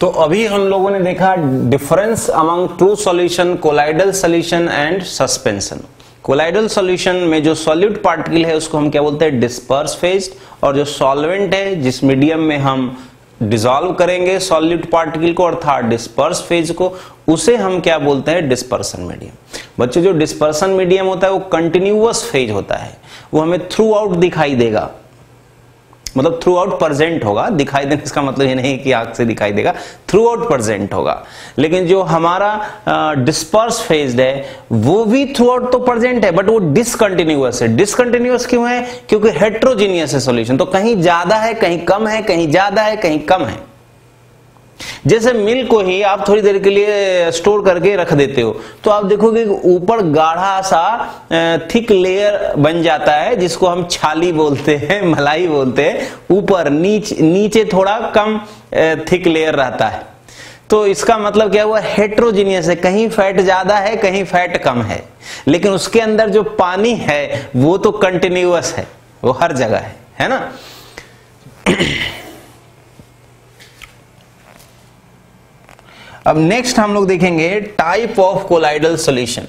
Speaker 1: तो अभी हम लोगों ने देखा difference among to solution colloidal solution and suspension colloidal solution में जो सॉल्यूट पार्टिकल है उसको हम क्या बोलते हैं डिस्पर्स फेज और जो सॉल्वेंट है जिस मीडियम में हम डिजॉल्व करेंगे सॉल्यूट पार्टिकल को अर्थात डिस्पर्स फेज को उसे हम क्या बोलते हैं डिस्पर्सन मीडियम बच्चों जो डिस्पर्सन मीडियम होता है वो कंटिन्यूअस फेज होता है वो हमें थ्रू आउट दिखाई देगा मतलब थ्रू आउट प्रजेंट होगा दिखाई देने इसका मतलब ये नहीं कि आग से दिखाई देगा थ्रू आउट प्रजेंट होगा लेकिन जो हमारा डिस्पर्स फेज है वो भी थ्रू आउट तो प्रजेंट है बट वो डिसकंटिन्यूअस है डिसकंटिन्यूअस क्यों है क्योंकि हेट्रोजीनियस है सोल्यूशन तो कहीं ज्यादा है कहीं कम है कहीं ज्यादा है कहीं कम है जैसे मिल को ही आप थोड़ी देर के लिए स्टोर करके रख देते हो तो आप देखोगे ऊपर गाढ़ा सा थिक लेयर बन जाता है जिसको हम छाली बोलते हैं <laughs> मलाई बोलते हैं ऊपर नीच नीचे थोड़ा कम थिक लेयर रहता है तो इसका मतलब क्या हुआ हेट्रोजीनियस है कहीं फैट ज्यादा है कहीं फैट कम है लेकिन उसके अंदर जो पानी है वो तो कंटिन्यूस है वो हर जगह है है ना <clears throat> अब नेक्स्ट हम लोग देखेंगे type of colloidal solution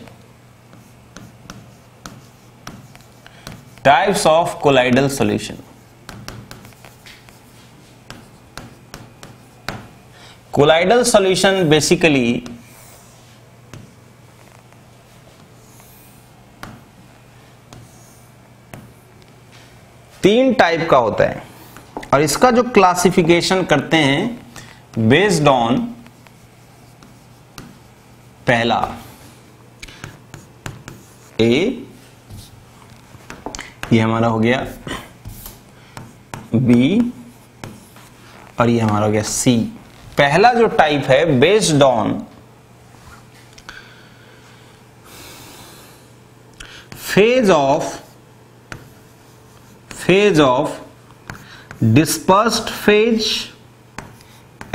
Speaker 1: types of colloidal solution colloidal solution basically तीन टाइप का होता है और इसका जो क्लासिफिकेशन करते हैं बेस्ड ऑन पहला ए ये हमारा हो गया बी और ये हमारा हो गया सी पहला जो टाइप है based on phase of phase of dispersed phase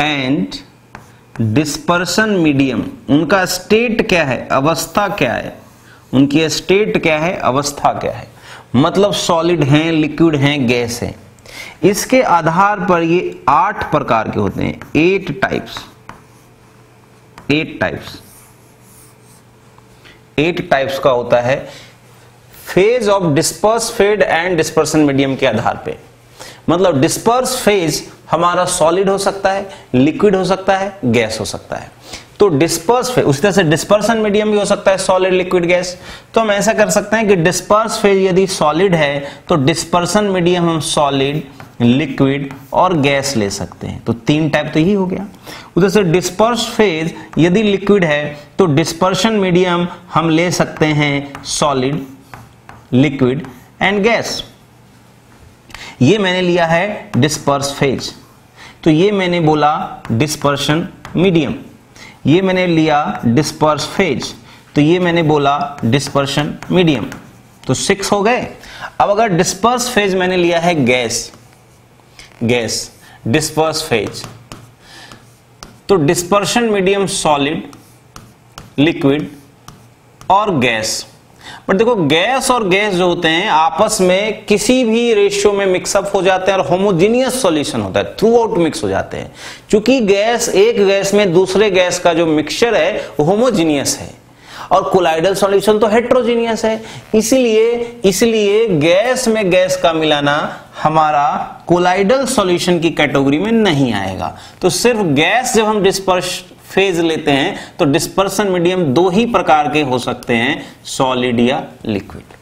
Speaker 1: and dispersion medium उनका स्टेट क्या है अवस्था क्या है उनकी स्टेट क्या है अवस्था क्या है मतलब सॉलिड है लिक्विड है गैस है इसके आधार पर ये आठ प्रकार के होते हैं eight types eight types eight types का होता है phase of disperse phase and dispersion medium के आधार पे मतलब डिस्पर्स फेज हमारा सॉलिड हो सकता है लिक्विड हो सकता है गैस हो सकता है तो डिस्पर्स फेज उसी तरह से डिस्पर्सन मीडियम भी हो सकता है सॉलिड लिक्विड गैस तो हम ऐसा कर सकते हैं कि डिस्पर्स फेज यदि सॉलिड है तो डिस्पर्सन मीडियम हम सॉलिड लिक्विड और गैस ले सकते हैं तो तीन टाइप तो यही हो गया उधर से डिस्पर्स फेज यदि लिक्विड है तो डिस्पर्शन मीडियम हम ले सकते हैं सॉलिड लिक्विड एंड गैस ये मैंने लिया है डिस्पर्स फेज तो ये मैंने बोला डिस्पर्शन मीडियम ये मैंने लिया डिस्पर्स फेज तो ये मैंने बोला डिस्पर्शन मीडियम तो सिक्स हो गए अब अगर डिस्पर्स फेज मैंने लिया है गैस गैस डिस्पर्स फेज तो डिस्पर्शन मीडियम सॉलिड लिक्विड और गैस बट देखो गैस और गैस जो होते हैं आपस में किसी भी रेशियो में मिक्सअप हो जाते हैं और होमोजीनियस सॉल्यूशन होता है थ्रू आउट मिक्स हो जाते हैं क्योंकि गैस एक गैस में दूसरे गैस का जो मिक्सचर है वो होमोजीनियस है और कोलाइडल सॉल्यूशन तो हेट्रोजीनियस है इसीलिए इसलिए गैस में गैस का मिलाना हमारा कोलाइडल सॉल्यूशन की कैटेगरी में नहीं आएगा तो सिर्फ गैस जब हम डिस्पर्श फेज लेते हैं तो डिस्पर्सन मीडियम दो ही प्रकार के हो सकते हैं सॉलिड या लिक्विड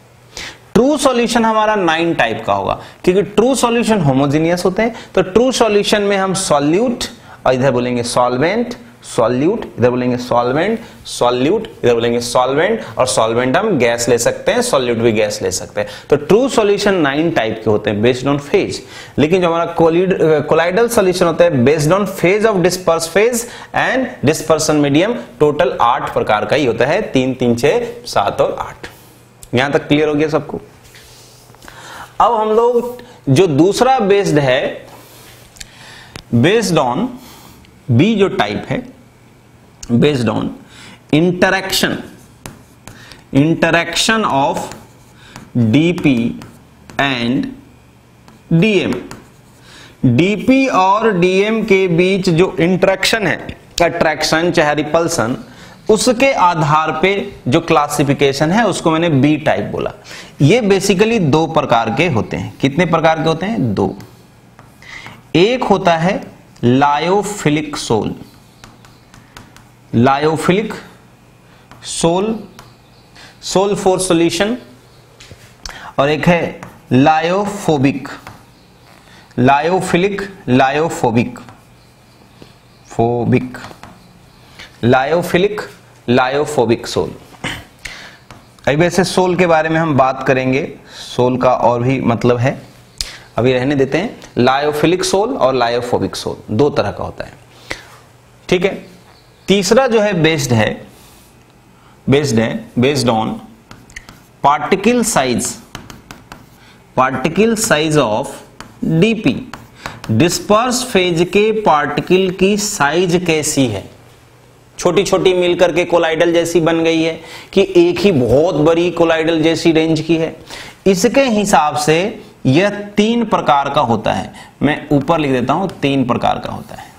Speaker 1: ट्रू सॉल्यूशन हमारा नाइन टाइप का होगा क्योंकि ट्रू सॉल्यूशन होमोजीनियस होते हैं तो ट्रू सॉल्यूशन में हम सॉल्यूट और इधर बोलेंगे सॉल्वेंट सॉल्यूट इधर बोलेंगे सॉल्वेंट सॉल्यूट इधर बोलेंगे सॉल्वेंट और सॉल्वेंट हम गैस ले सकते हैं सॉल्यूट भी गैस ले सकते हैं तो ट्रू सॉल्यूशन नाइन टाइप के होते हैं बेस्ड ऑन फेज लेकिन जो हमारा कोलाइडल सॉल्यूशन होता है based on phase of disperse phase and dispersion medium total आठ प्रकार का ही होता है तीन तीन छ सात और आठ यहां तक क्लियर हो गया सबको अब हम लोग जो दूसरा बेस्ड है बेस्ड ऑन बी जो टाइप है based on interaction interaction of dp and dm dp और dm के बीच जो इंटरेक्शन है अट्रैक्शन चाहे रिपल्सन उसके आधार पे जो क्लासिफिकेशन है उसको मैंने बी टाइप बोला ये बेसिकली दो प्रकार के होते हैं कितने प्रकार के होते हैं दो एक होता है lyophilic sol lyophilic sol sol for solution और एक है lyophobic lyophilic lyophobic phobic lyophilic lyophobic sol अभी वैसे सोल के बारे में हम बात करेंगे सोल का और भी मतलब है अभी रहने देते हैं लायोफिलिक सोल और लायोफोबिक सोल दो तरह का होता है ठीक है तीसरा जो है बेस्ड है बेस्ड है based on particle size particle size of DP disperse phase के पार्टिकल की साइज कैसी है छोटी छोटी मिलकर के कोलाइडल जैसी बन गई है कि एक ही बहुत बड़ी कोलाइडल जैसी रेंज की है इसके हिसाब से यह तीन प्रकार का होता है मैं ऊपर लिख देता हूं तीन प्रकार का होता है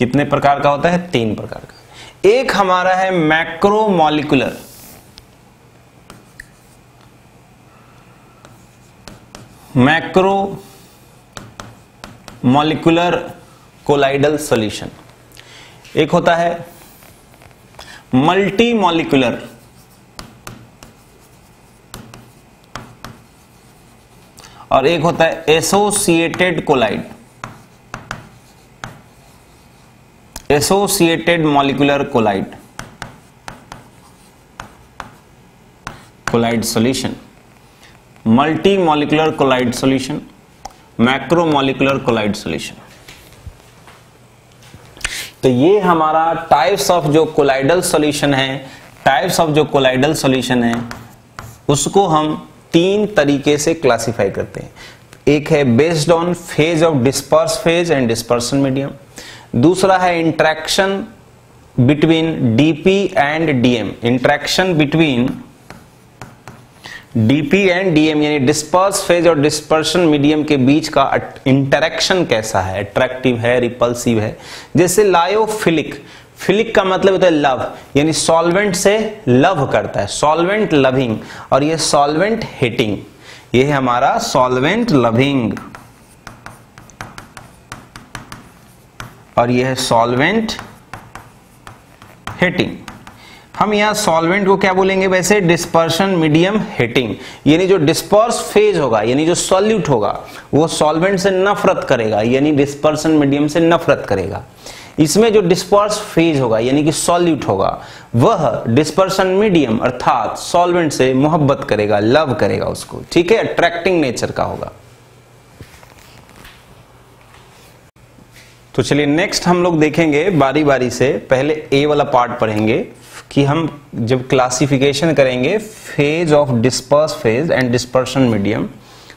Speaker 1: कितने प्रकार का होता है तीन प्रकार का एक हमारा है macromolecular macro molecular colloidal solution एक होता है मल्टी मॉलिकुलर और एक होता है associated colloid associated molecular colloid colloid solution multi molecular colloid solution macro molecular colloid solution तो ये हमारा टाइप्स ऑफ जो कोलाइडल सॉल्यूशन है टाइप्स ऑफ जो कोलाइडल सॉल्यूशन है उसको हम तीन तरीके से क्लासिफाई करते हैं एक है based on phase of disperse phase and dispersion medium दूसरा है interaction between DP and DM interaction between DP and DM यानी डिस्पर्स फेज और डिस्पर्शन मीडियम के बीच का इंटरेक्शन कैसा है अट्रैक्टिव है रिपल्सिव है जैसे लायोफिलिक फिलिक का मतलब होता है लव यानी सॉल्वेंट से लव करता है सॉल्वेंट लविंग और ये सॉल्वेंट हिटिंग ये है हमारा सॉल्वेंट लविंग और यह है सॉल्वेंट हिटिंग हम यहां सॉल्वेंट को क्या बोलेंगे वैसे डिस्पर्शन मीडियम हिटिंग यानी जो डिस्पर्स फेज होगा यानी जो सॉल्यूट होगा वो सॉल्वेंट से नफरत करेगा यानी डिस्पर्सन मीडियम से नफरत करेगा इसमें जो डिस्पर्स फेज होगा यानी कि सॉल्यूट होगा वह डिस्पर्सन मीडियम अर्थात सॉल्वेंट से मोहब्बत करेगा लव करेगा उसको ठीक है अट्रैक्टिंग नेचर का होगा तो चलिए नेक्स्ट हम लोग देखेंगे बारी बारी से पहले ए वाला पार्ट पढ़ेंगे कि हम जब क्लासिफिकेशन करेंगे phase of disperse phase and dispersion medium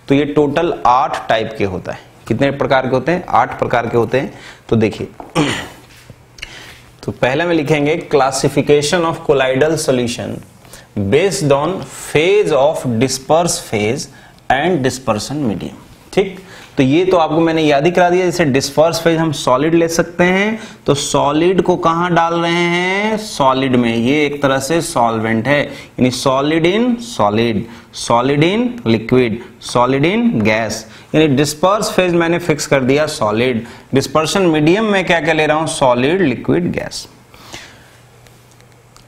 Speaker 1: तो ये टोटल आठ टाइप के होता है कितने प्रकार के होते हैं आठ प्रकार के होते हैं तो देखिए तो पहले में लिखेंगे classification of colloidal solution based on phase of disperse phase and dispersion medium ठीक तो ये तो आपको मैंने याद ही करा दिया जैसे डिस्पर्स फेज हम सॉलिड ले सकते हैं तो सॉलिड को कहां डाल रहे हैं सॉलिड में ये एक तरह से सॉल्वेंट है यानी solid in solid solid in liquid solid in gas यानी डिस्पर्स फेज मैंने फिक्स कर दिया सॉलिड डिस्पर्शन मीडियम में क्या क्या ले रहा हूं solid liquid gas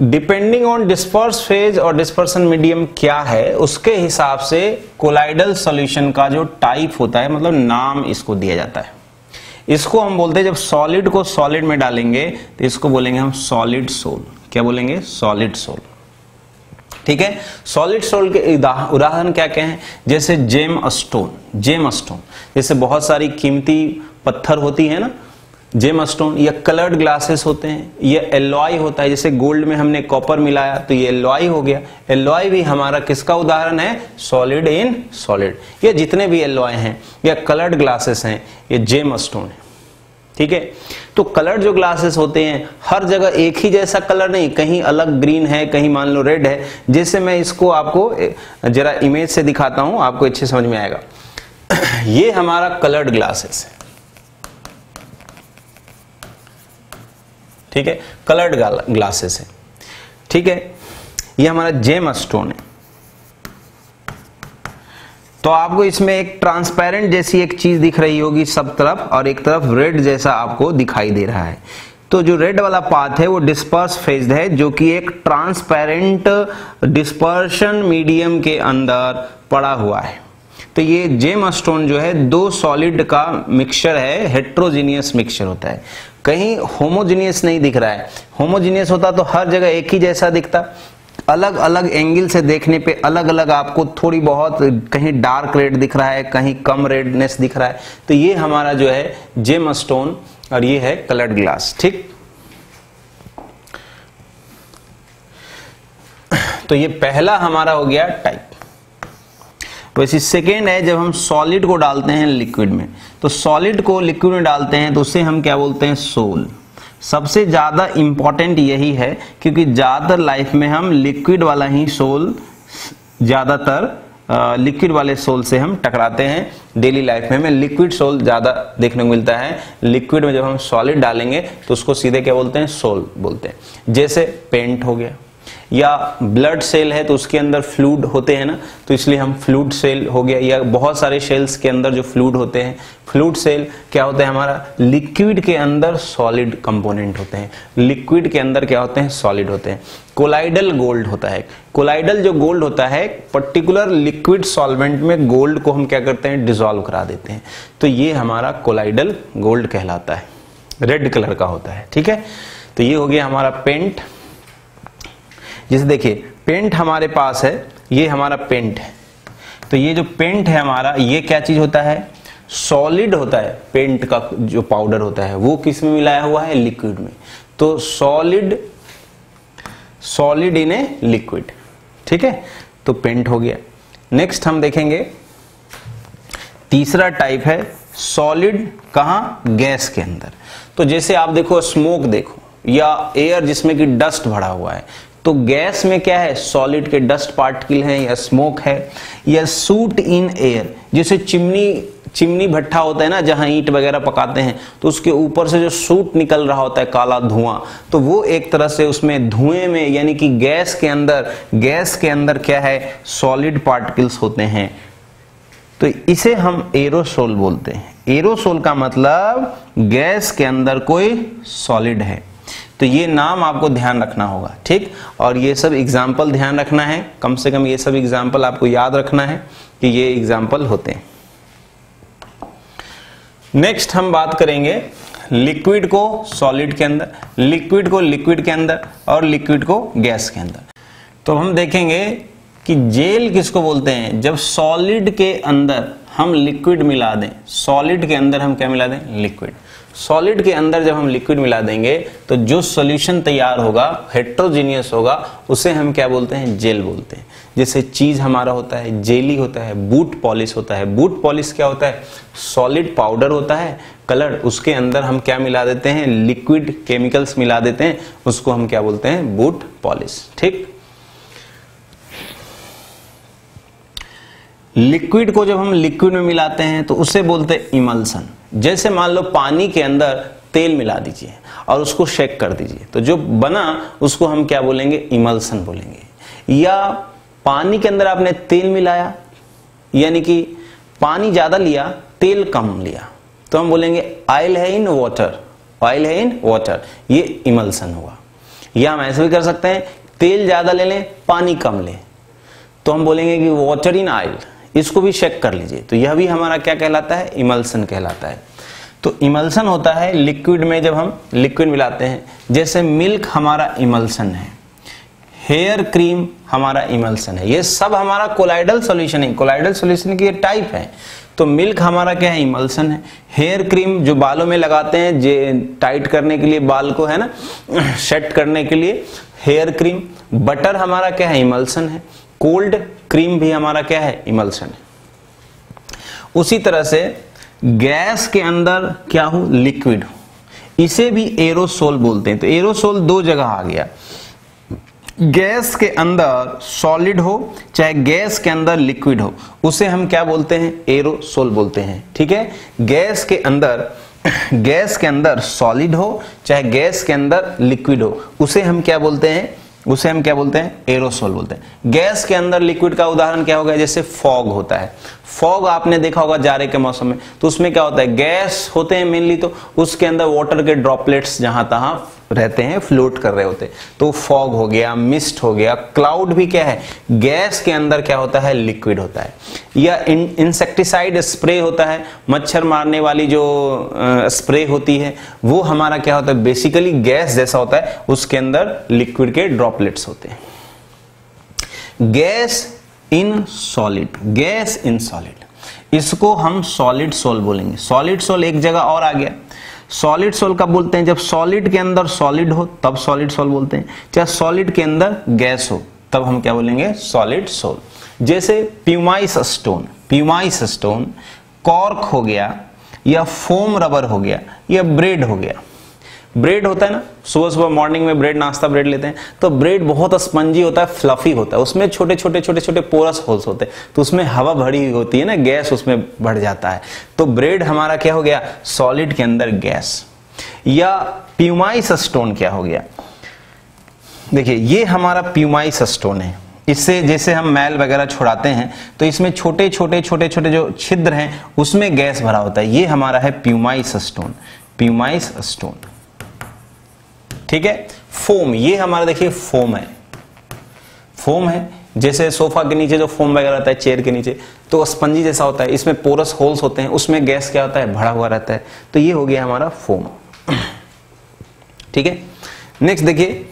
Speaker 1: depending on disperse phase और डिस्पर्सन मीडियम क्या है उसके हिसाब से कोलाइडल सॉल्यूशन का जो टाइप होता है मतलब नाम इसको दिया जाता है इसको हम बोलते हैं जब सॉलिड को सॉलिड में डालेंगे तो इसको बोलेंगे हम सॉलिड सोल क्या बोलेंगे सॉलिड सोल ठीक है सॉलिड सोल के उदाहरण क्या क्या हैं जैसे जेम स्टोन जेम स्टोन जैसे बहुत सारी कीमती पत्थर होती है ना जेम स्टोन या कलर्ड ग्लासेस होते हैं यह एलॉय होता है जैसे गोल्ड में हमने कॉपर मिलाया तो ये एलॉय हो गया एलॉय भी हमारा किसका उदाहरण है सॉलिड इन सॉलिड ये जितने भी एलॉय हैं या कलर्ड ग्लासेस हैं ये जेम स्टोन है ठीक है तो कलर जो ग्लासेस होते हैं हर जगह एक ही जैसा कलर नहीं कहीं अलग ग्रीन है कहीं मान लो रेड है जैसे मैं इसको आपको जरा इमेज से दिखाता हूं आपको अच्छे समझ में आएगा <coughs> ये हमारा कलर्ड ग्लासेस है ठीक है कलर्ड ग्लासेस है ठीक है ये हमारा जेम स्टोन है तो आपको इसमें एक ट्रांसपेरेंट जैसी एक चीज दिख रही होगी सब तरफ और एक तरफ रेड जैसा आपको दिखाई दे रहा है तो जो रेड वाला पाथ है वो डिस्पर्स फेज है जो कि एक ट्रांसपेरेंट डिस्पर्शन मीडियम के अंदर पड़ा हुआ है तो ये जेम स्टोन जो है दो सॉलिड का मिक्सचर है हेट्रोजीनियस मिक्सचर होता है कहीं होमोजीनियस नहीं दिख रहा है होमोजीनियस होता तो हर जगह एक ही जैसा दिखता अलग अलग एंगल से देखने पे अलग अलग आपको थोड़ी बहुत कहीं डार्क रेड दिख रहा है कहीं कम रेडनेस दिख रहा है तो ये हमारा जो है जेम स्टोन और ये है कलर्ड ग्लास ठीक तो ये पहला हमारा हो गया टाइप तो वैसे सेकेंड है जब हम सॉलिड को डालते हैं लिक्विड में तो सॉलिड को लिक्विड में डालते हैं तो उसे हम क्या बोलते हैं सोल सबसे ज़्यादा इंपॉर्टेंट यही है क्योंकि ज़्यादातर लाइफ में हम लिक्विड वाला ही सोल ज़्यादातर लिक्विड वाले सोल से हम टकराते हैं डेली लाइफ में हमें लिक्विड सोल ज़्यादा देखने को मिलता है लिक्विड में जब हम सॉलिड डालेंगे तो उसको सीधे क्या बोलते हैं सोल बोलते हैं जैसे पेंट हो गया या ब्लड सेल है तो उसके अंदर फ्लूड होते हैं ना तो इसलिए हम फ्लूड सेल हो गया या बहुत सारे सेल्स के अंदर जो फ्लूड होते हैं फ्लूड सेल क्या होता है हमारा लिक्विड के अंदर सॉलिड कंपोनेंट होते हैं लिक्विड के अंदर क्या होते हैं सॉलिड होते हैं कोलाइडल गोल्ड होता है कोलाइडल जो गोल्ड होता है पर्टिकुलर लिक्विड सॉल्वेंट में गोल्ड को हम क्या करते हैं डिजोल्व करा देते हैं तो ये हमारा कोलाइडल गोल्ड कहलाता है रेड कलर का होता है ठीक है तो ये हो गया हमारा पेंट जैसे देखिए पेंट हमारे पास है ये हमारा पेंट है तो ये जो पेंट है हमारा ये क्या चीज होता है सॉलिड होता है पेंट का जो पाउडर होता है वो किस में मिलाया हुआ है लिक्विड में तो solid solid in a liquid ठीक है तो पेंट हो गया नेक्स्ट हम देखेंगे तीसरा टाइप है सॉलिड कहा गैस के अंदर तो जैसे आप देखो स्मोक देखो या एयर जिसमें कि डस्ट भरा हुआ है तो गैस में क्या है सॉलिड के डस्ट पार्टिकल हैं या स्मोक है या सूट इन एयर जैसे चिमनी चिमनी भट्ठा होता है ना जहां ईट वगैरह पकाते हैं तो उसके ऊपर से जो सूट निकल रहा होता है काला धुआं तो वो एक तरह से उसमें धुएं में यानी कि गैस के अंदर गैस के अंदर क्या है सॉलिड पार्टिकल्स होते हैं तो इसे हम एरोसोल बोलते हैं एरोसोल का मतलब गैस के अंदर कोई सॉलिड है तो ये नाम आपको ध्यान रखना होगा ठीक और ये सब एग्जाम्पल ध्यान रखना है कम से कम ये सब एग्जाम्पल आपको याद रखना है कि ये एग्जाम्पल होते हैं नेक्स्ट हम बात करेंगे लिक्विड को सॉलिड के अंदर लिक्विड को लिक्विड के अंदर और लिक्विड को गैस के अंदर तो हम देखेंगे कि जेल किसको बोलते हैं जब सॉलिड के अंदर हम लिक्विड मिला दें सॉलिड के अंदर हम क्या मिला दें लिक्विड सॉलिड के अंदर जब हम लिक्विड मिला देंगे तो जो सॉल्यूशन तैयार होगा हेट्रोजीनियस होगा उसे हम क्या बोलते हैं जेल बोलते हैं जैसे चीज़ हमारा होता है जेली होता है बूट पॉलिश होता है बूट पॉलिश क्या होता है सॉलिड पाउडर होता है कलर उसके अंदर हम क्या मिला देते हैं लिक्विड केमिकल्स मिला देते हैं उसको हम क्या बोलते हैं बूट पॉलिश ठीक लिक्विड को जब हम लिक्विड में मिलाते हैं तो उसे बोलते हैं इमल्सन जैसे मान लो पानी के अंदर तेल मिला दीजिए और उसको शेक कर दीजिए तो जो बना उसको हम क्या बोलेंगे इमल्सन बोलेंगे या पानी के अंदर आपने तेल मिलाया यानी कि पानी ज़्यादा लिया तेल कम लिया तो हम बोलेंगे ऑयल है इन वाटर ऑयल है इन वाटर ये इमल्सन हुआ या हम ऐसे भी कर सकते हैं तेल ज़्यादा ले लें पानी कम लें तो हम बोलेंगे कि वाटर इन ऑयल इसको भी चेक कर लीजिए तो यह भी हमारा क्या कहलाता है इमल्सन कहलाता है तो इमल्सन होता है लिक्विड में जब हम लिक्विड मिलाते हैं जैसे मिल्क हमारा इमल्सन है हेयर क्रीम हमारा इमल्सन है ये सब हमारा कोलाइडल सॉल्यूशन है कोलाइडल सॉल्यूशन की ये टाइप है तो मिल्क हमारा क्या है इमल्सन है हेयर क्रीम जो बालों में लगाते हैं जे टाइट करने के लिए बाल को है ना <clears throat> सेट करने के लिए हेयर क्रीम बटर हमारा क्या है इमल्सन है कोल्ड क्रीम भी हमारा क्या है इमल्सन उसी तरह से गैस के अंदर क्या हो लिक्विड हो इसे भी एरोसोल बोलते हैं तो एरोसोल दो जगह आ गया गैस के अंदर सॉलिड हो चाहे गैस के अंदर लिक्विड हो उसे हम क्या बोलते हैं एरोसोल बोलते हैं ठीक है गैस के अंदर गैस के अंदर सॉलिड हो चाहे गैस के अंदर लिक्विड हो उसे हम क्या बोलते हैं उसे हम क्या बोलते हैं एरोसोल बोलते हैं गैस के अंदर लिक्विड का उदाहरण क्या होगा जैसे फॉग होता है फॉग आपने देखा होगा जारे के मौसम में तो उसमें क्या होता है गैस होते हैं मेनली तो उसके अंदर वाटर के ड्रॉपलेट्स जहां तहां रहते हैं फ्लोट कर रहे होते तो फॉग हो गया मिस्ट हो गया क्लाउड भी क्या है गैस के अंदर क्या होता है लिक्विड होता है या इंसेक्टिसाइड स्प्रे होता है मच्छर मारने वाली जो स्प्रे होती है वो हमारा क्या होता है बेसिकली गैस जैसा होता है उसके अंदर लिक्विड के ड्रॉपलेट्स होते हैं gas in solid gas in solid इसको हम सॉलिड सोल बोलेंगे सॉलिड सोल एक जगह और आ गया सॉलिड सोल कब बोलते हैं जब सॉलिड के अंदर सॉलिड हो तब सॉलिड सोल बोलते हैं चाहे सॉलिड के अंदर गैस हो तब हम क्या बोलेंगे सॉलिड सोल जैसे pumice stone pumice stone cork हो गया या फोम रबर हो गया या ब्रेड हो गया ब्रेड होता है ना सुबह सुबह मॉर्निंग में ब्रेड नाश्ता ब्रेड लेते हैं तो ब्रेड बहुत स्पंजी होता है फ्लफी होता है उसमें छोटे छोटे छोटे छोटे पोरस होल्स होते हैं तो उसमें हवा भरी हुई होती है ना गैस उसमें बढ़ जाता है तो ब्रेड हमारा क्या हो गया सॉलिड के अंदर गैस या प्यूमाइस स्टोन क्या हो गया देखिए ये हमारा प्यूमाइस स्टोन है इससे जैसे हम मैल वगैरह छुड़ाते हैं तो इसमें छोटे छोटे छोटे छोटे जो छिद्र हैं उसमें गैस भरा होता है ये हमारा है प्यूमाइस स्टोन प्यूमाइस स्टोन ठीक है फोम ये हमारा देखिए फोम है फोम है जैसे सोफा के नीचे जो फोम वगैरह रहता है चेयर के नीचे तो स्पंजी जैसा होता है इसमें पोरस होल्स होते हैं उसमें गैस क्या होता है भरा हुआ रहता है तो ये हो गया हमारा फोम <clears throat> ठीक है नेक्स्ट देखिए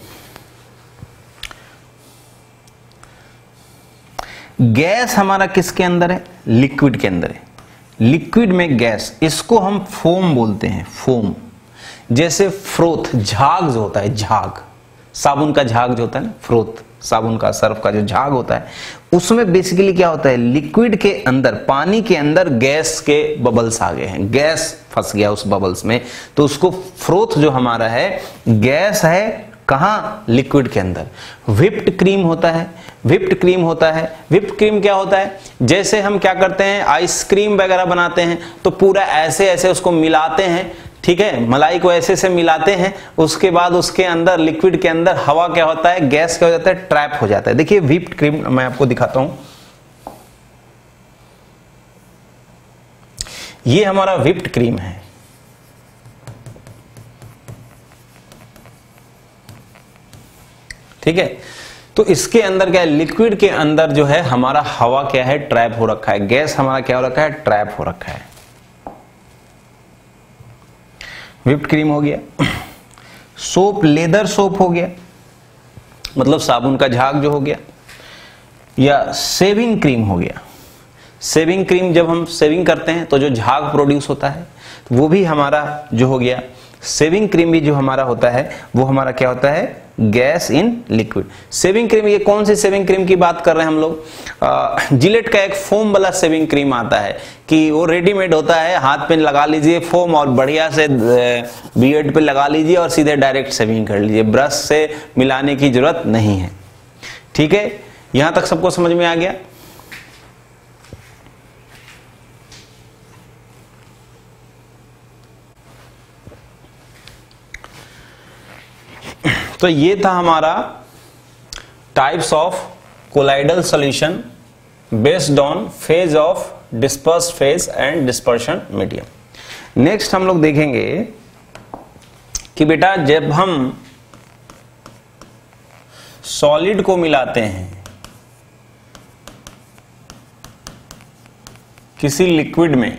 Speaker 1: गैस हमारा किसके अंदर है लिक्विड के अंदर है लिक्विड में गैस इसको हम फोम बोलते हैं फोम जैसे फ्रोथ झाग जो होता है झाग साबुन का झाग जो होता है ना फ्रोथ साबुन का सर्फ का जो झाग होता है उसमें बेसिकली क्या होता है लिक्विड के अंदर पानी के अंदर गैस के बबल्स आ गए हैं गैस फंस गया उस बबल्स में तो उसको फ्रोथ जो हमारा है गैस है कहा लिक्विड के अंदर विप्ड क्रीम होता है विप्ड क्रीम होता है विप्ड क्रीम क्या होता है जैसे हम क्या करते हैं आइसक्रीम वगैरह बनाते हैं तो पूरा ऐसे ऐसे उसको मिलाते हैं ठीक है मलाई को ऐसे से मिलाते हैं उसके बाद उसके अंदर लिक्विड के अंदर हवा क्या होता है गैस क्या हो जाता है ट्रैप हो जाता है देखिए व्हीप्ड क्रीम मैं आपको दिखाता हूं ये हमारा व्हिप्ड क्रीम है ठीक है तो इसके अंदर क्या है लिक्विड के अंदर जो है हमारा हवा क्या है ट्रैप हो रखा है गैस हमारा क्या हो रखा है ट्रैप हो रखा है विप्ड क्रीम हो गया सोप लेदर सोप हो गया मतलब साबुन का झाग जो हो गया या सेविंग क्रीम हो गया सेविंग क्रीम जब हम सेविंग करते हैं तो जो झाग प्रोड्यूस होता है तो वो भी हमारा जो हो गया सेविंग क्रीम भी जो हमारा होता है वो हमारा क्या होता है gas in liquid shaving cream ये कौन सी सेविंग क्रीम की बात कर रहे हैं हम लोग जिलेट का एक फोम वाला सेविंग क्रीम आता है कि वो रेडीमेड होता है हाथ पे लगा लीजिए फोम और बढ़िया से बियर्ड पे लगा लीजिए और सीधे डायरेक्ट सेविंग कर लीजिए ब्रश से मिलाने की जरूरत नहीं है ठीक है यहां तक सबको समझ में आ गया तो ये था हमारा types of colloidal solution based on phase of disperse phase and dispersion medium next हम लोग देखेंगे कि बेटा जब हम सॉलिड को मिलाते हैं किसी लिक्विड में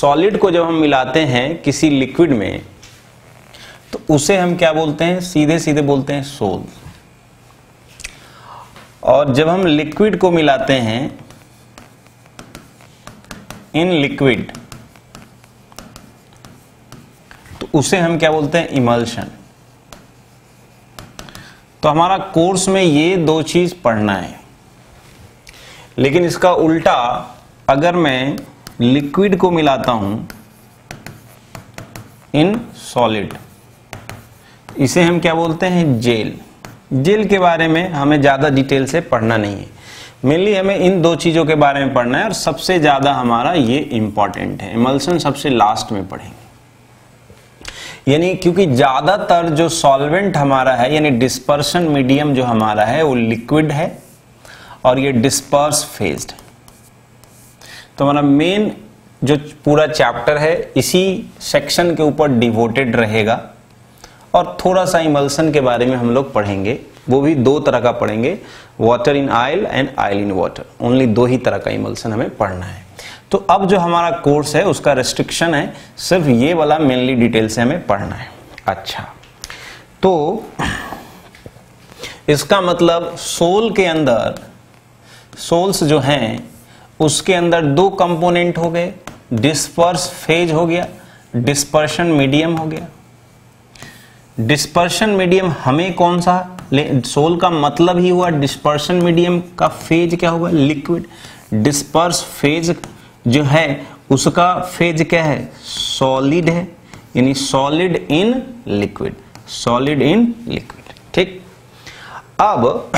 Speaker 1: सॉलिड को जब हम मिलाते हैं किसी लिक्विड में तो उसे हम क्या बोलते हैं सीधे सीधे बोलते हैं सोल और जब हम लिक्विड को मिलाते हैं इन लिक्विड तो उसे हम क्या बोलते हैं इमल्शन तो हमारा कोर्स में ये दो चीज पढ़ना है लेकिन इसका उल्टा अगर मैं लिक्विड को मिलाता हूं इन सॉलिड इसे हम क्या बोलते हैं जेल जेल के बारे में हमें ज़्यादा डिटेल से पढ़ना नहीं है मेनली हमें इन दो चीज़ों के बारे में पढ़ना है और सबसे ज़्यादा हमारा ये इंपॉर्टेंट है इमल्सन सबसे लास्ट में पढ़ेंगे यानी क्योंकि ज़्यादातर जो सॉल्वेंट हमारा है यानी डिस्पर्सन मीडियम जो हमारा है वो लिक्विड है और ये डिस्पर्स फेज्ड तो हमारा मेन जो पूरा चैप्टर है इसी सेक्शन के ऊपर डिवोटेड रहेगा और थोड़ा सा इमल्सन के बारे में हम लोग पढ़ेंगे वो भी दो तरह का पढ़ेंगे water in oil and oil in water only दो ही तरह का इमल्सन हमें पढ़ना है तो अब जो हमारा कोर्स है उसका रेस्ट्रिक्शन है सिर्फ ये वाला मेनली डिटेल से हमें पढ़ना है अच्छा तो इसका मतलब सोल के अंदर सोल्स जो हैं उसके अंदर दो कंपोनेंट हो गए डिस्पर्स फेज हो गया डिस्पर्शन मीडियम हो गया डिस्पर्शन मीडियम हमें कौन सा सोल का मतलब ही हुआ डिस्पर्शन मीडियम का फेज क्या होगा लिक्विड डिस्पर्स फेज जो है उसका फेज क्या है सॉलिड है यानी solid in liquid solid in liquid ठीक अब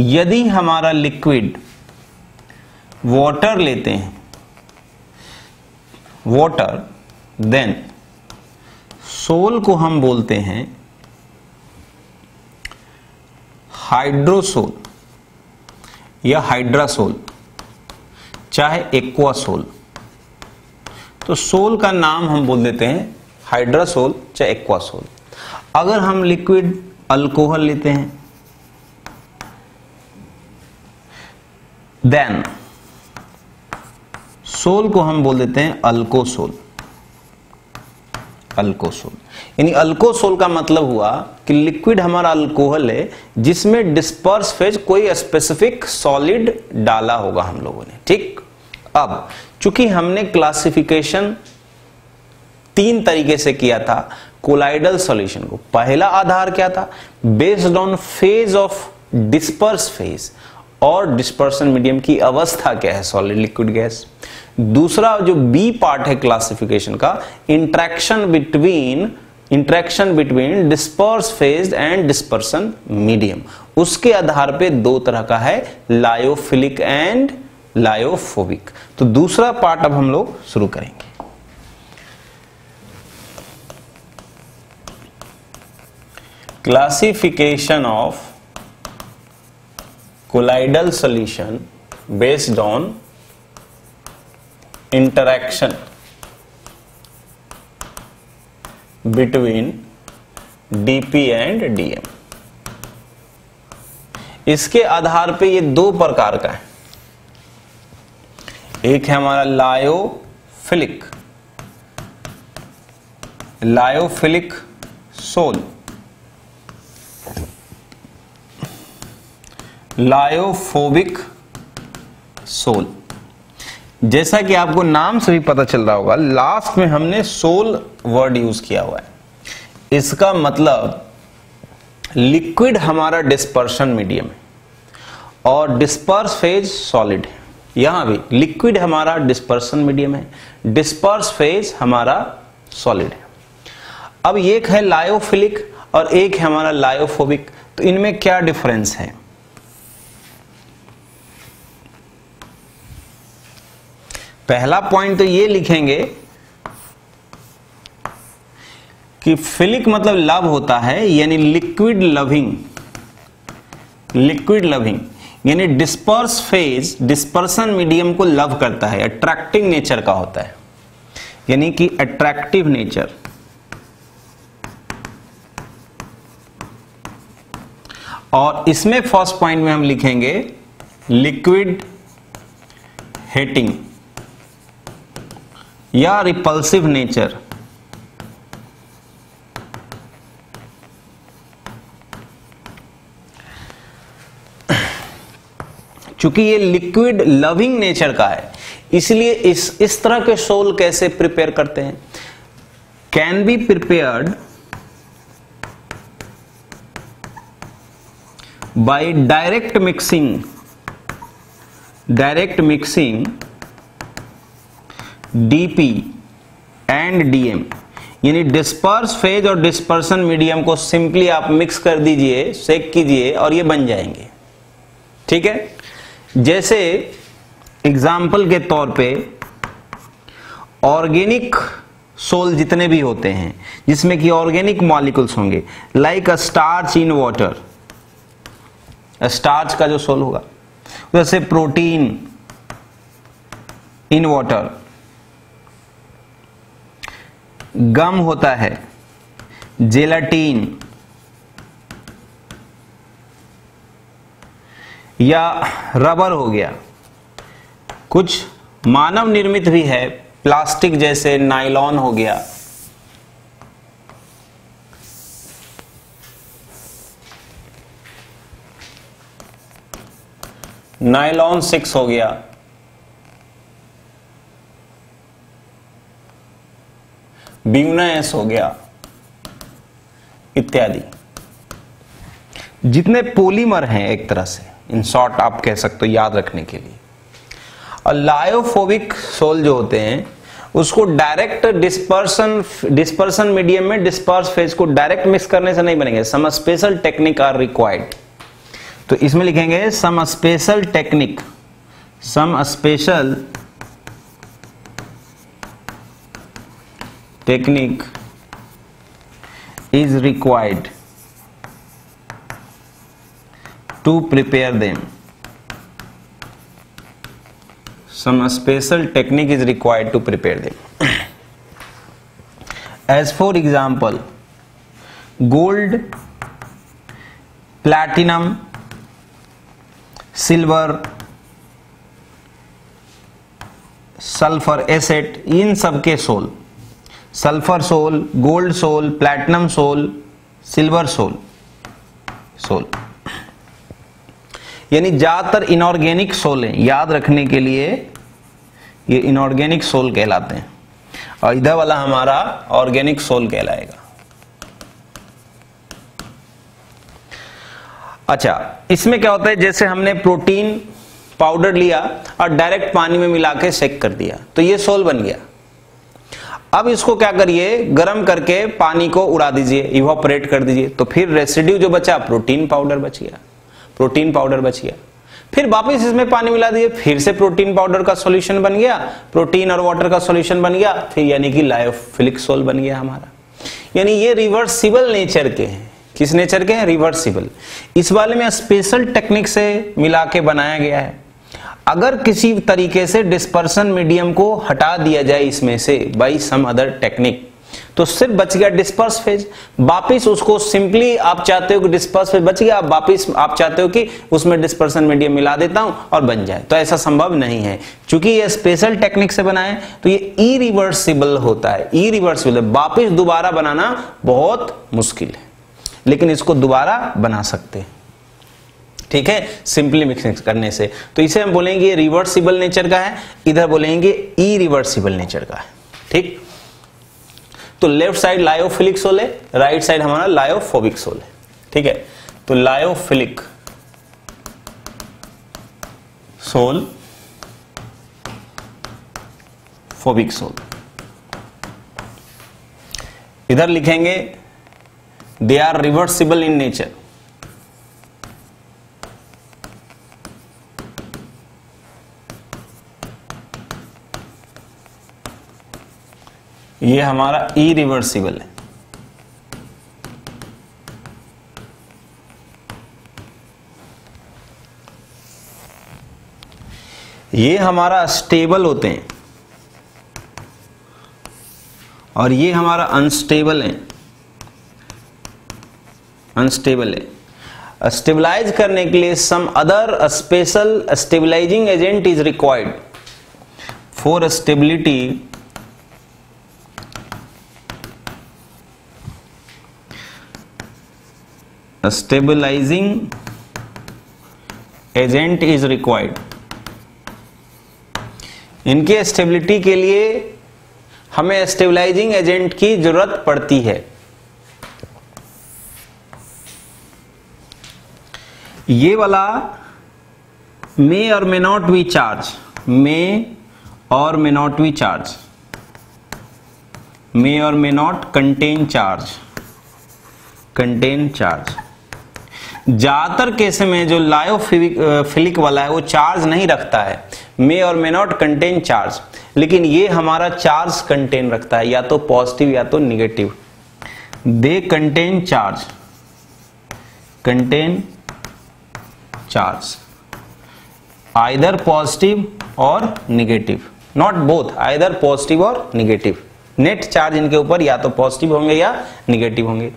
Speaker 1: यदि हमारा लिक्विड वाटर लेते हैं वाटर देन सोल को हम बोलते हैं हाइड्रोसोल या हाइड्रासोल चाहे एक्वासोल तो सोल का नाम हम बोल देते हैं हाइड्रासोल चाहे एक्वासोल अगर हम लिक्विड अल्कोहल लेते हैं देन सोल को हम बोल देते हैं अल्कोसोल अल्कोसोल यानी अल्कोसोल का मतलब हुआ कि लिक्विड हमारा अल्कोहल है जिसमें डिस्पर्स फेज कोई स्पेसिफिक सॉलिड डाला होगा हम लोगों ने ठीक अब चूंकि हमने क्लासिफिकेशन तीन तरीके से किया था कोलाइडल सॉल्यूशन को पहला आधार क्या था based on phase of disperse phase और डिस्पर्सन मीडियम की अवस्था क्या है सॉलिड लिक्विड गैस दूसरा जो बी पार्ट है क्लासिफिकेशन का interaction between interaction between disperse phase and dispersion medium उसके आधार पे दो तरह का है लायोफिलिक एंड लायोफोबिक तो दूसरा पार्ट अब हम लोग शुरू करेंगे classification of colloidal solution based on interaction between DP and DM इसके आधार पे ये दो प्रकार का है एक है हमारा lyophilic lyophilic sol lyophobic sol जैसा कि आपको नाम से भी पता चल रहा होगा लास्ट में हमने सोल वर्ड यूज किया हुआ है इसका मतलब लिक्विड हमारा डिस्पर्शन मीडियम है और डिस्पर्स फेज सॉलिड है यहां भी लिक्विड हमारा डिस्पर्सन मीडियम है डिस्पर्स फेज हमारा सॉलिड है अब एक है लायोफिलिक और एक है हमारा लायोफोबिक तो इनमें क्या डिफरेंस है पहला पॉइंट तो ये लिखेंगे कि फिलिक मतलब लव होता है यानी लिक्विड लविंग लिक्विड लविंग यानी डिस्पर्स फेज डिस्पर्सन मीडियम को लव करता है अट्रैक्टिव नेचर का होता है यानी कि अट्रैक्टिव नेचर और इसमें फर्स्ट पॉइंट में हम लिखेंगे लिक्विड हेटिंग या रिपल्सिव नेचर चूंकि ये लिक्विड लविंग नेचर का है इसलिए इस इस तरह के सोल कैसे प्रिपेयर करते हैं can be prepared by direct mixing direct mixing DP and DM यानी डिस्पर्स फेज और डिस्पर्सन मीडियम को सिंपली आप मिक्स कर दीजिए सेक कीजिए और ये बन जाएंगे ठीक है जैसे एग्जाम्पल के तौर पे ऑर्गेनिक सोल जितने भी होते हैं जिसमें कि ऑर्गेनिक मॉलिकुल्स होंगे like a starch in water starch का जो सोल होगा जैसे प्रोटीन इन वाटर गम होता है जेलाटीन या रबर हो गया कुछ मानव निर्मित भी है प्लास्टिक जैसे नाइलॉन हो गया नाइलॉन सिक्स हो गया बीउना एस हो गया इत्यादि जितने पोलीमर हैं एक तरह से इन शॉर्ट आप कह सकते हो याद रखने के लिए और लायोफोबिक सोल जो होते हैं उसको डायरेक्ट डिस्पर्सन डिस्पर्सन मीडियम में डिस्पर्स फेज को डायरेक्ट मिक्स करने से नहीं बनेंगे some special technique are required तो इसमें लिखेंगे some special technique some special technique is required to prepare them some special technique is required to prepare them as for example gold platinum silver sulfur, acid. In सब के sol sulphur sol gold sol platinum sol silver sol sol यानी ज्यादातर inorganic soul है याद रखने के लिए ये इनऑर्गेनिक सोल कहलाते हैं और इधर वाला हमारा ऑर्गेनिक सोल कहलाएगा अच्छा इसमें क्या होता है जैसे हमने प्रोटीन पाउडर लिया और डायरेक्ट पानी में मिला के सेक कर दिया तो ये सोल बन गया अब इसको क्या करिए गर्म करके पानी को उड़ा दीजिए इवोपरेट कर दीजिए तो फिर रेसिड्यू जो बचा प्रोटीन पाउडर बच गया प्रोटीन पाउडर बच गया फिर वापस इसमें पानी मिला दिए फिर से प्रोटीन पाउडर का सॉल्यूशन बन गया प्रोटीन और वाटर का सॉल्यूशन बन गया फिर यानी कि लायोफिलिक सोल बन गया हमारा यानी ये रिवर्सिबल नेचर के हैं किस नेचर के हैं रिवर्सिबल इस वाले में स्पेशल टेक्निक से मिला के बनाया गया है अगर किसी तरीके से डिस्पर्सन मीडियम को हटा दिया जाए इसमें से बाई सम अदर टेक्निक तो सिर्फ बच गया डिस्पर्स फेज वापिस उसको सिंपली आप चाहते हो कि डिस्पर्स फेज बच गया आप वापिस आप चाहते हो कि उसमें डिस्पर्सन मीडियम मिला देता हूं और बन जाए तो ऐसा संभव नहीं है क्योंकि ये स्पेशल टेक्निक से बनाए तो ये ई रिवर्सिबल होता है ई रिवर्सिबल वापिस दोबारा बनाना बहुत मुश्किल है लेकिन इसको दोबारा बना सकते हैं ठीक है सिंपली मिक्स करने से तो इसे हम बोलेंगे रिवर्सिबल नेचर का है इधर बोलेंगे ई रिवर्सिबल नेचर का है ठीक तो लेफ्ट साइड लायोफिलिक सोल है राइट साइड हमारा लायोफोबिक सोल है ठीक है तो लायोफिलिक सोल फोबिक सोल इधर लिखेंगे they are reversible in nature ये हमारा ई रिवर्सिबल है ये हमारा स्टेबल होते हैं और ये हमारा अनस्टेबल है अनस्टेबल है स्टेबलाइज करने के लिए some other special stabilising agent is required for stability a stabilizing agent is required इनके स्टेबिलिटी के लिए हमें स्टेबलाइजिंग एजेंट की जरूरत पड़ती है ये वाला मे और may not be charge may और may not be charge may और may not contain charge contain charge ज़्यादातर केस में जो लायोफिलिक वाला है वो चार्ज नहीं रखता है मे और मे नॉट कंटेन चार्ज लेकिन ये हमारा चार्ज कंटेन रखता है या तो पॉजिटिव या तो negative they contain charge contain charge either positive or negative not both either positive or negative net charge इनके ऊपर या तो पॉजिटिव होंगे या निगेटिव होंगे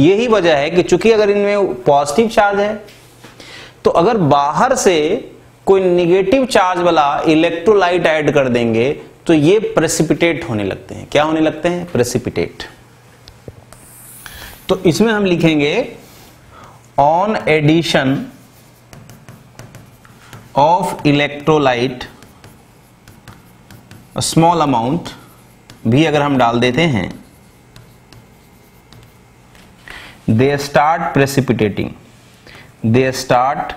Speaker 1: यही वजह है कि चूंकि अगर इनमें पॉजिटिव चार्ज है तो अगर बाहर से कोई निगेटिव चार्ज वाला इलेक्ट्रोलाइट ऐड कर देंगे तो ये प्रेसिपिटेट होने लगते हैं क्या होने लगते हैं प्रेसिपिटेट तो इसमें हम लिखेंगे on addition of electrolyte small amount भी अगर हम डाल देते हैं they start precipitating they start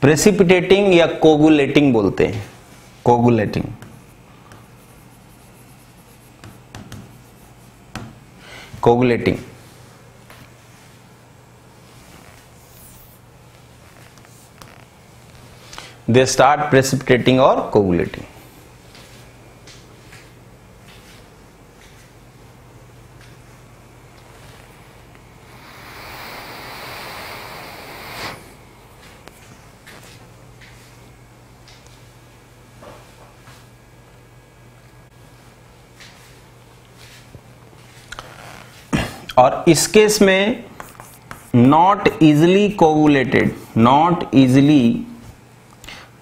Speaker 1: precipitating या कोगुलेटिंग बोलते हैं coagulating coagulating they start precipitating और कोगुलेटिंग और इस केस में not easily coagulated not easily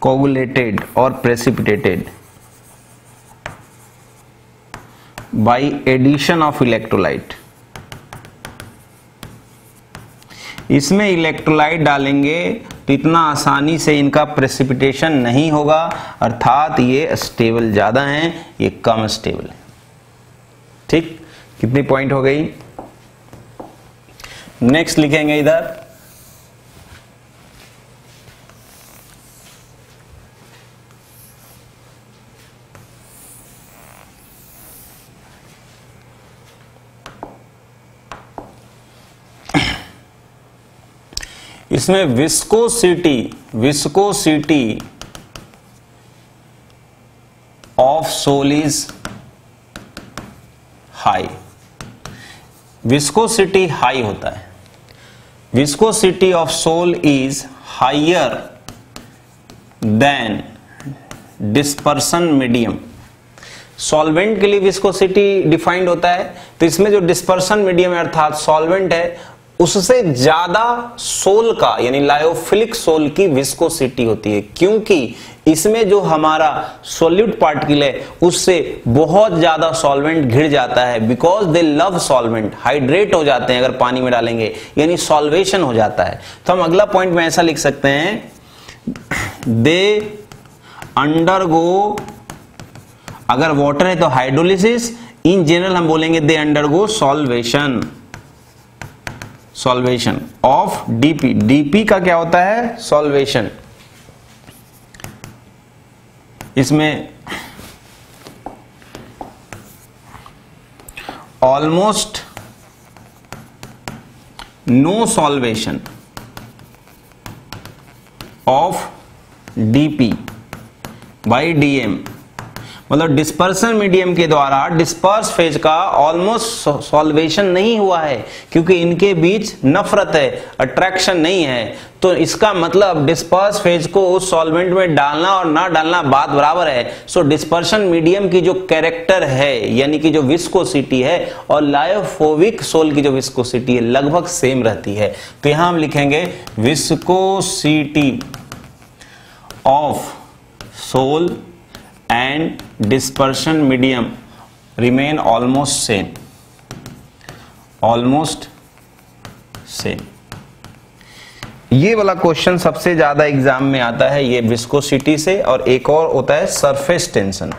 Speaker 1: coagulated और precipitated by addition of electrolyte इसमें इलेक्ट्रोलाइट डालेंगे तो इतना आसानी से इनका प्रेसिपिटेशन नहीं होगा अर्थात ये स्टेबल ज़्यादा हैं ये कम स्टेबल है ठीक कितनी पॉइंट हो गई नेक्स्ट लिखेंगे इधर इसमें viscosity viscosity of sol is high viscosity high होता है viscosity of soul is higher than dispersion medium solvent के लिए विस्कोसिटी डिफाइंड होता है तो इसमें जो डिस्पर्सन मीडियम अर्थात सॉल्वेंट है उससे ज्यादा सोल का यानी लायोफिलिक सोल की विस्कोसिटी होती है क्योंकि इसमें जो हमारा सोल्यूट पार्टिकल है उससे बहुत ज्यादा सॉल्वेंट घिर जाता है because they love solvent hydrate हो जाते हैं अगर पानी में डालेंगे यानी सॉल्वेशन हो जाता है तो हम अगला पॉइंट में ऐसा लिख सकते हैं दे अंडरगो अगर वाटर है तो हाइड्रोलिसिस इन जनरल हम बोलेंगे they undergo solvation solvation of DP DP का क्या होता है सॉल्वेशन इसमें almost no solvation of DP by DM मतलब डिस्पर्सन मीडियम के द्वारा डिस्पर्स फेज का ऑलमोस्ट सॉल्वेशन नहीं हुआ है क्योंकि इनके बीच नफरत है अट्रैक्शन नहीं है तो इसका मतलब डिस्पर्स फेज को उस सॉल्वेंट में डालना और ना डालना बात बराबर है सो डिस्पर्शन मीडियम की जो कैरेक्टर है यानी कि जो विस्कोसिटी है और लायोफोविक सोल की जो विस्कोसिटी है लगभग सेम रहती है तो यहां हम लिखेंगे viscosity of sol and dispersion medium remain almost same almost same ये वाला क्वेश्चन सबसे ज्यादा एग्जाम में आता है ये विस्कोसिटी से और एक और होता है सरफेस टेंशन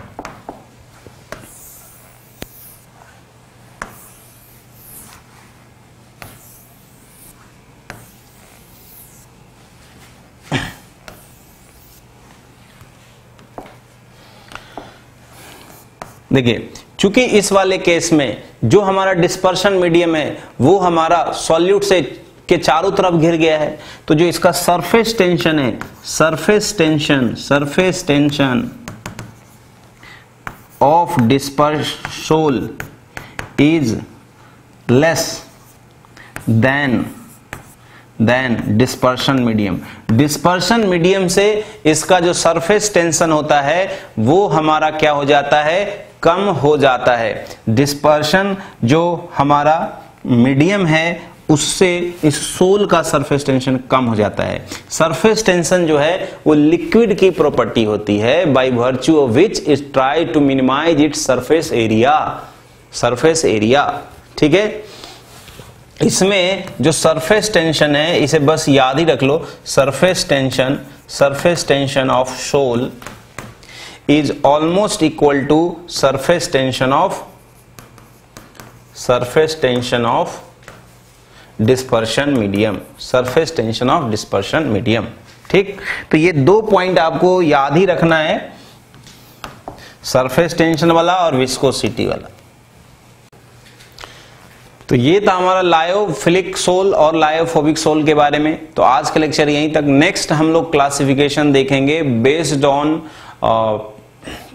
Speaker 1: देखिए चूंकि इस वाले केस में जो हमारा डिस्पर्शन मीडियम है वो हमारा सॉल्यूट से के चारों तरफ घिर गया है तो जो इसका सरफेस टेंशन है surface tension surface tension of डिस्पर्सोल is less than than dispersion medium dispersion medium से इसका जो सरफेस टेंशन होता है वो हमारा क्या हो जाता है कम हो जाता है डिस्पर्शन जो हमारा मीडियम है उससे इस सोल का सरफेस टेंशन कम हो जाता है सरफेस टेंशन जो है वो लिक्विड की प्रॉपर्टी होती है by virtue of which is try to minimise it surface area surface area ठीक है इसमें जो सरफेस टेंशन है इसे बस याद ही रख लो surface tension surface tension of sol is almost equal to surface tension of surface tension of dispersion medium surface tension of dispersion medium ठीक तो ये दो पॉइंट आपको याद ही रखना है सरफेस टेंशन वाला और विस्कोसिटी वाला तो ये था हमारा लायोफिलिक सोल और लायोफोबिक सोल के बारे में तो आज का लेक्चर यहीं तक नेक्स्ट हम लोग क्लासिफिकेशन देखेंगे based on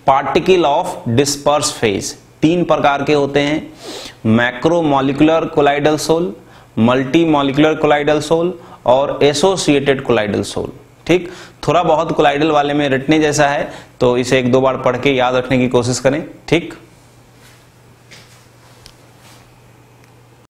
Speaker 1: particle of disperse phase तीन प्रकार के होते हैं macromolecular colloidal sol multi molecular colloidal sol और एसोसिएटेड कोलाइडल सोल ठीक थोड़ा बहुत कोलाइडल वाले में रटने जैसा है तो इसे एक दो बार पढ़ के याद रखने की कोशिश करें ठीक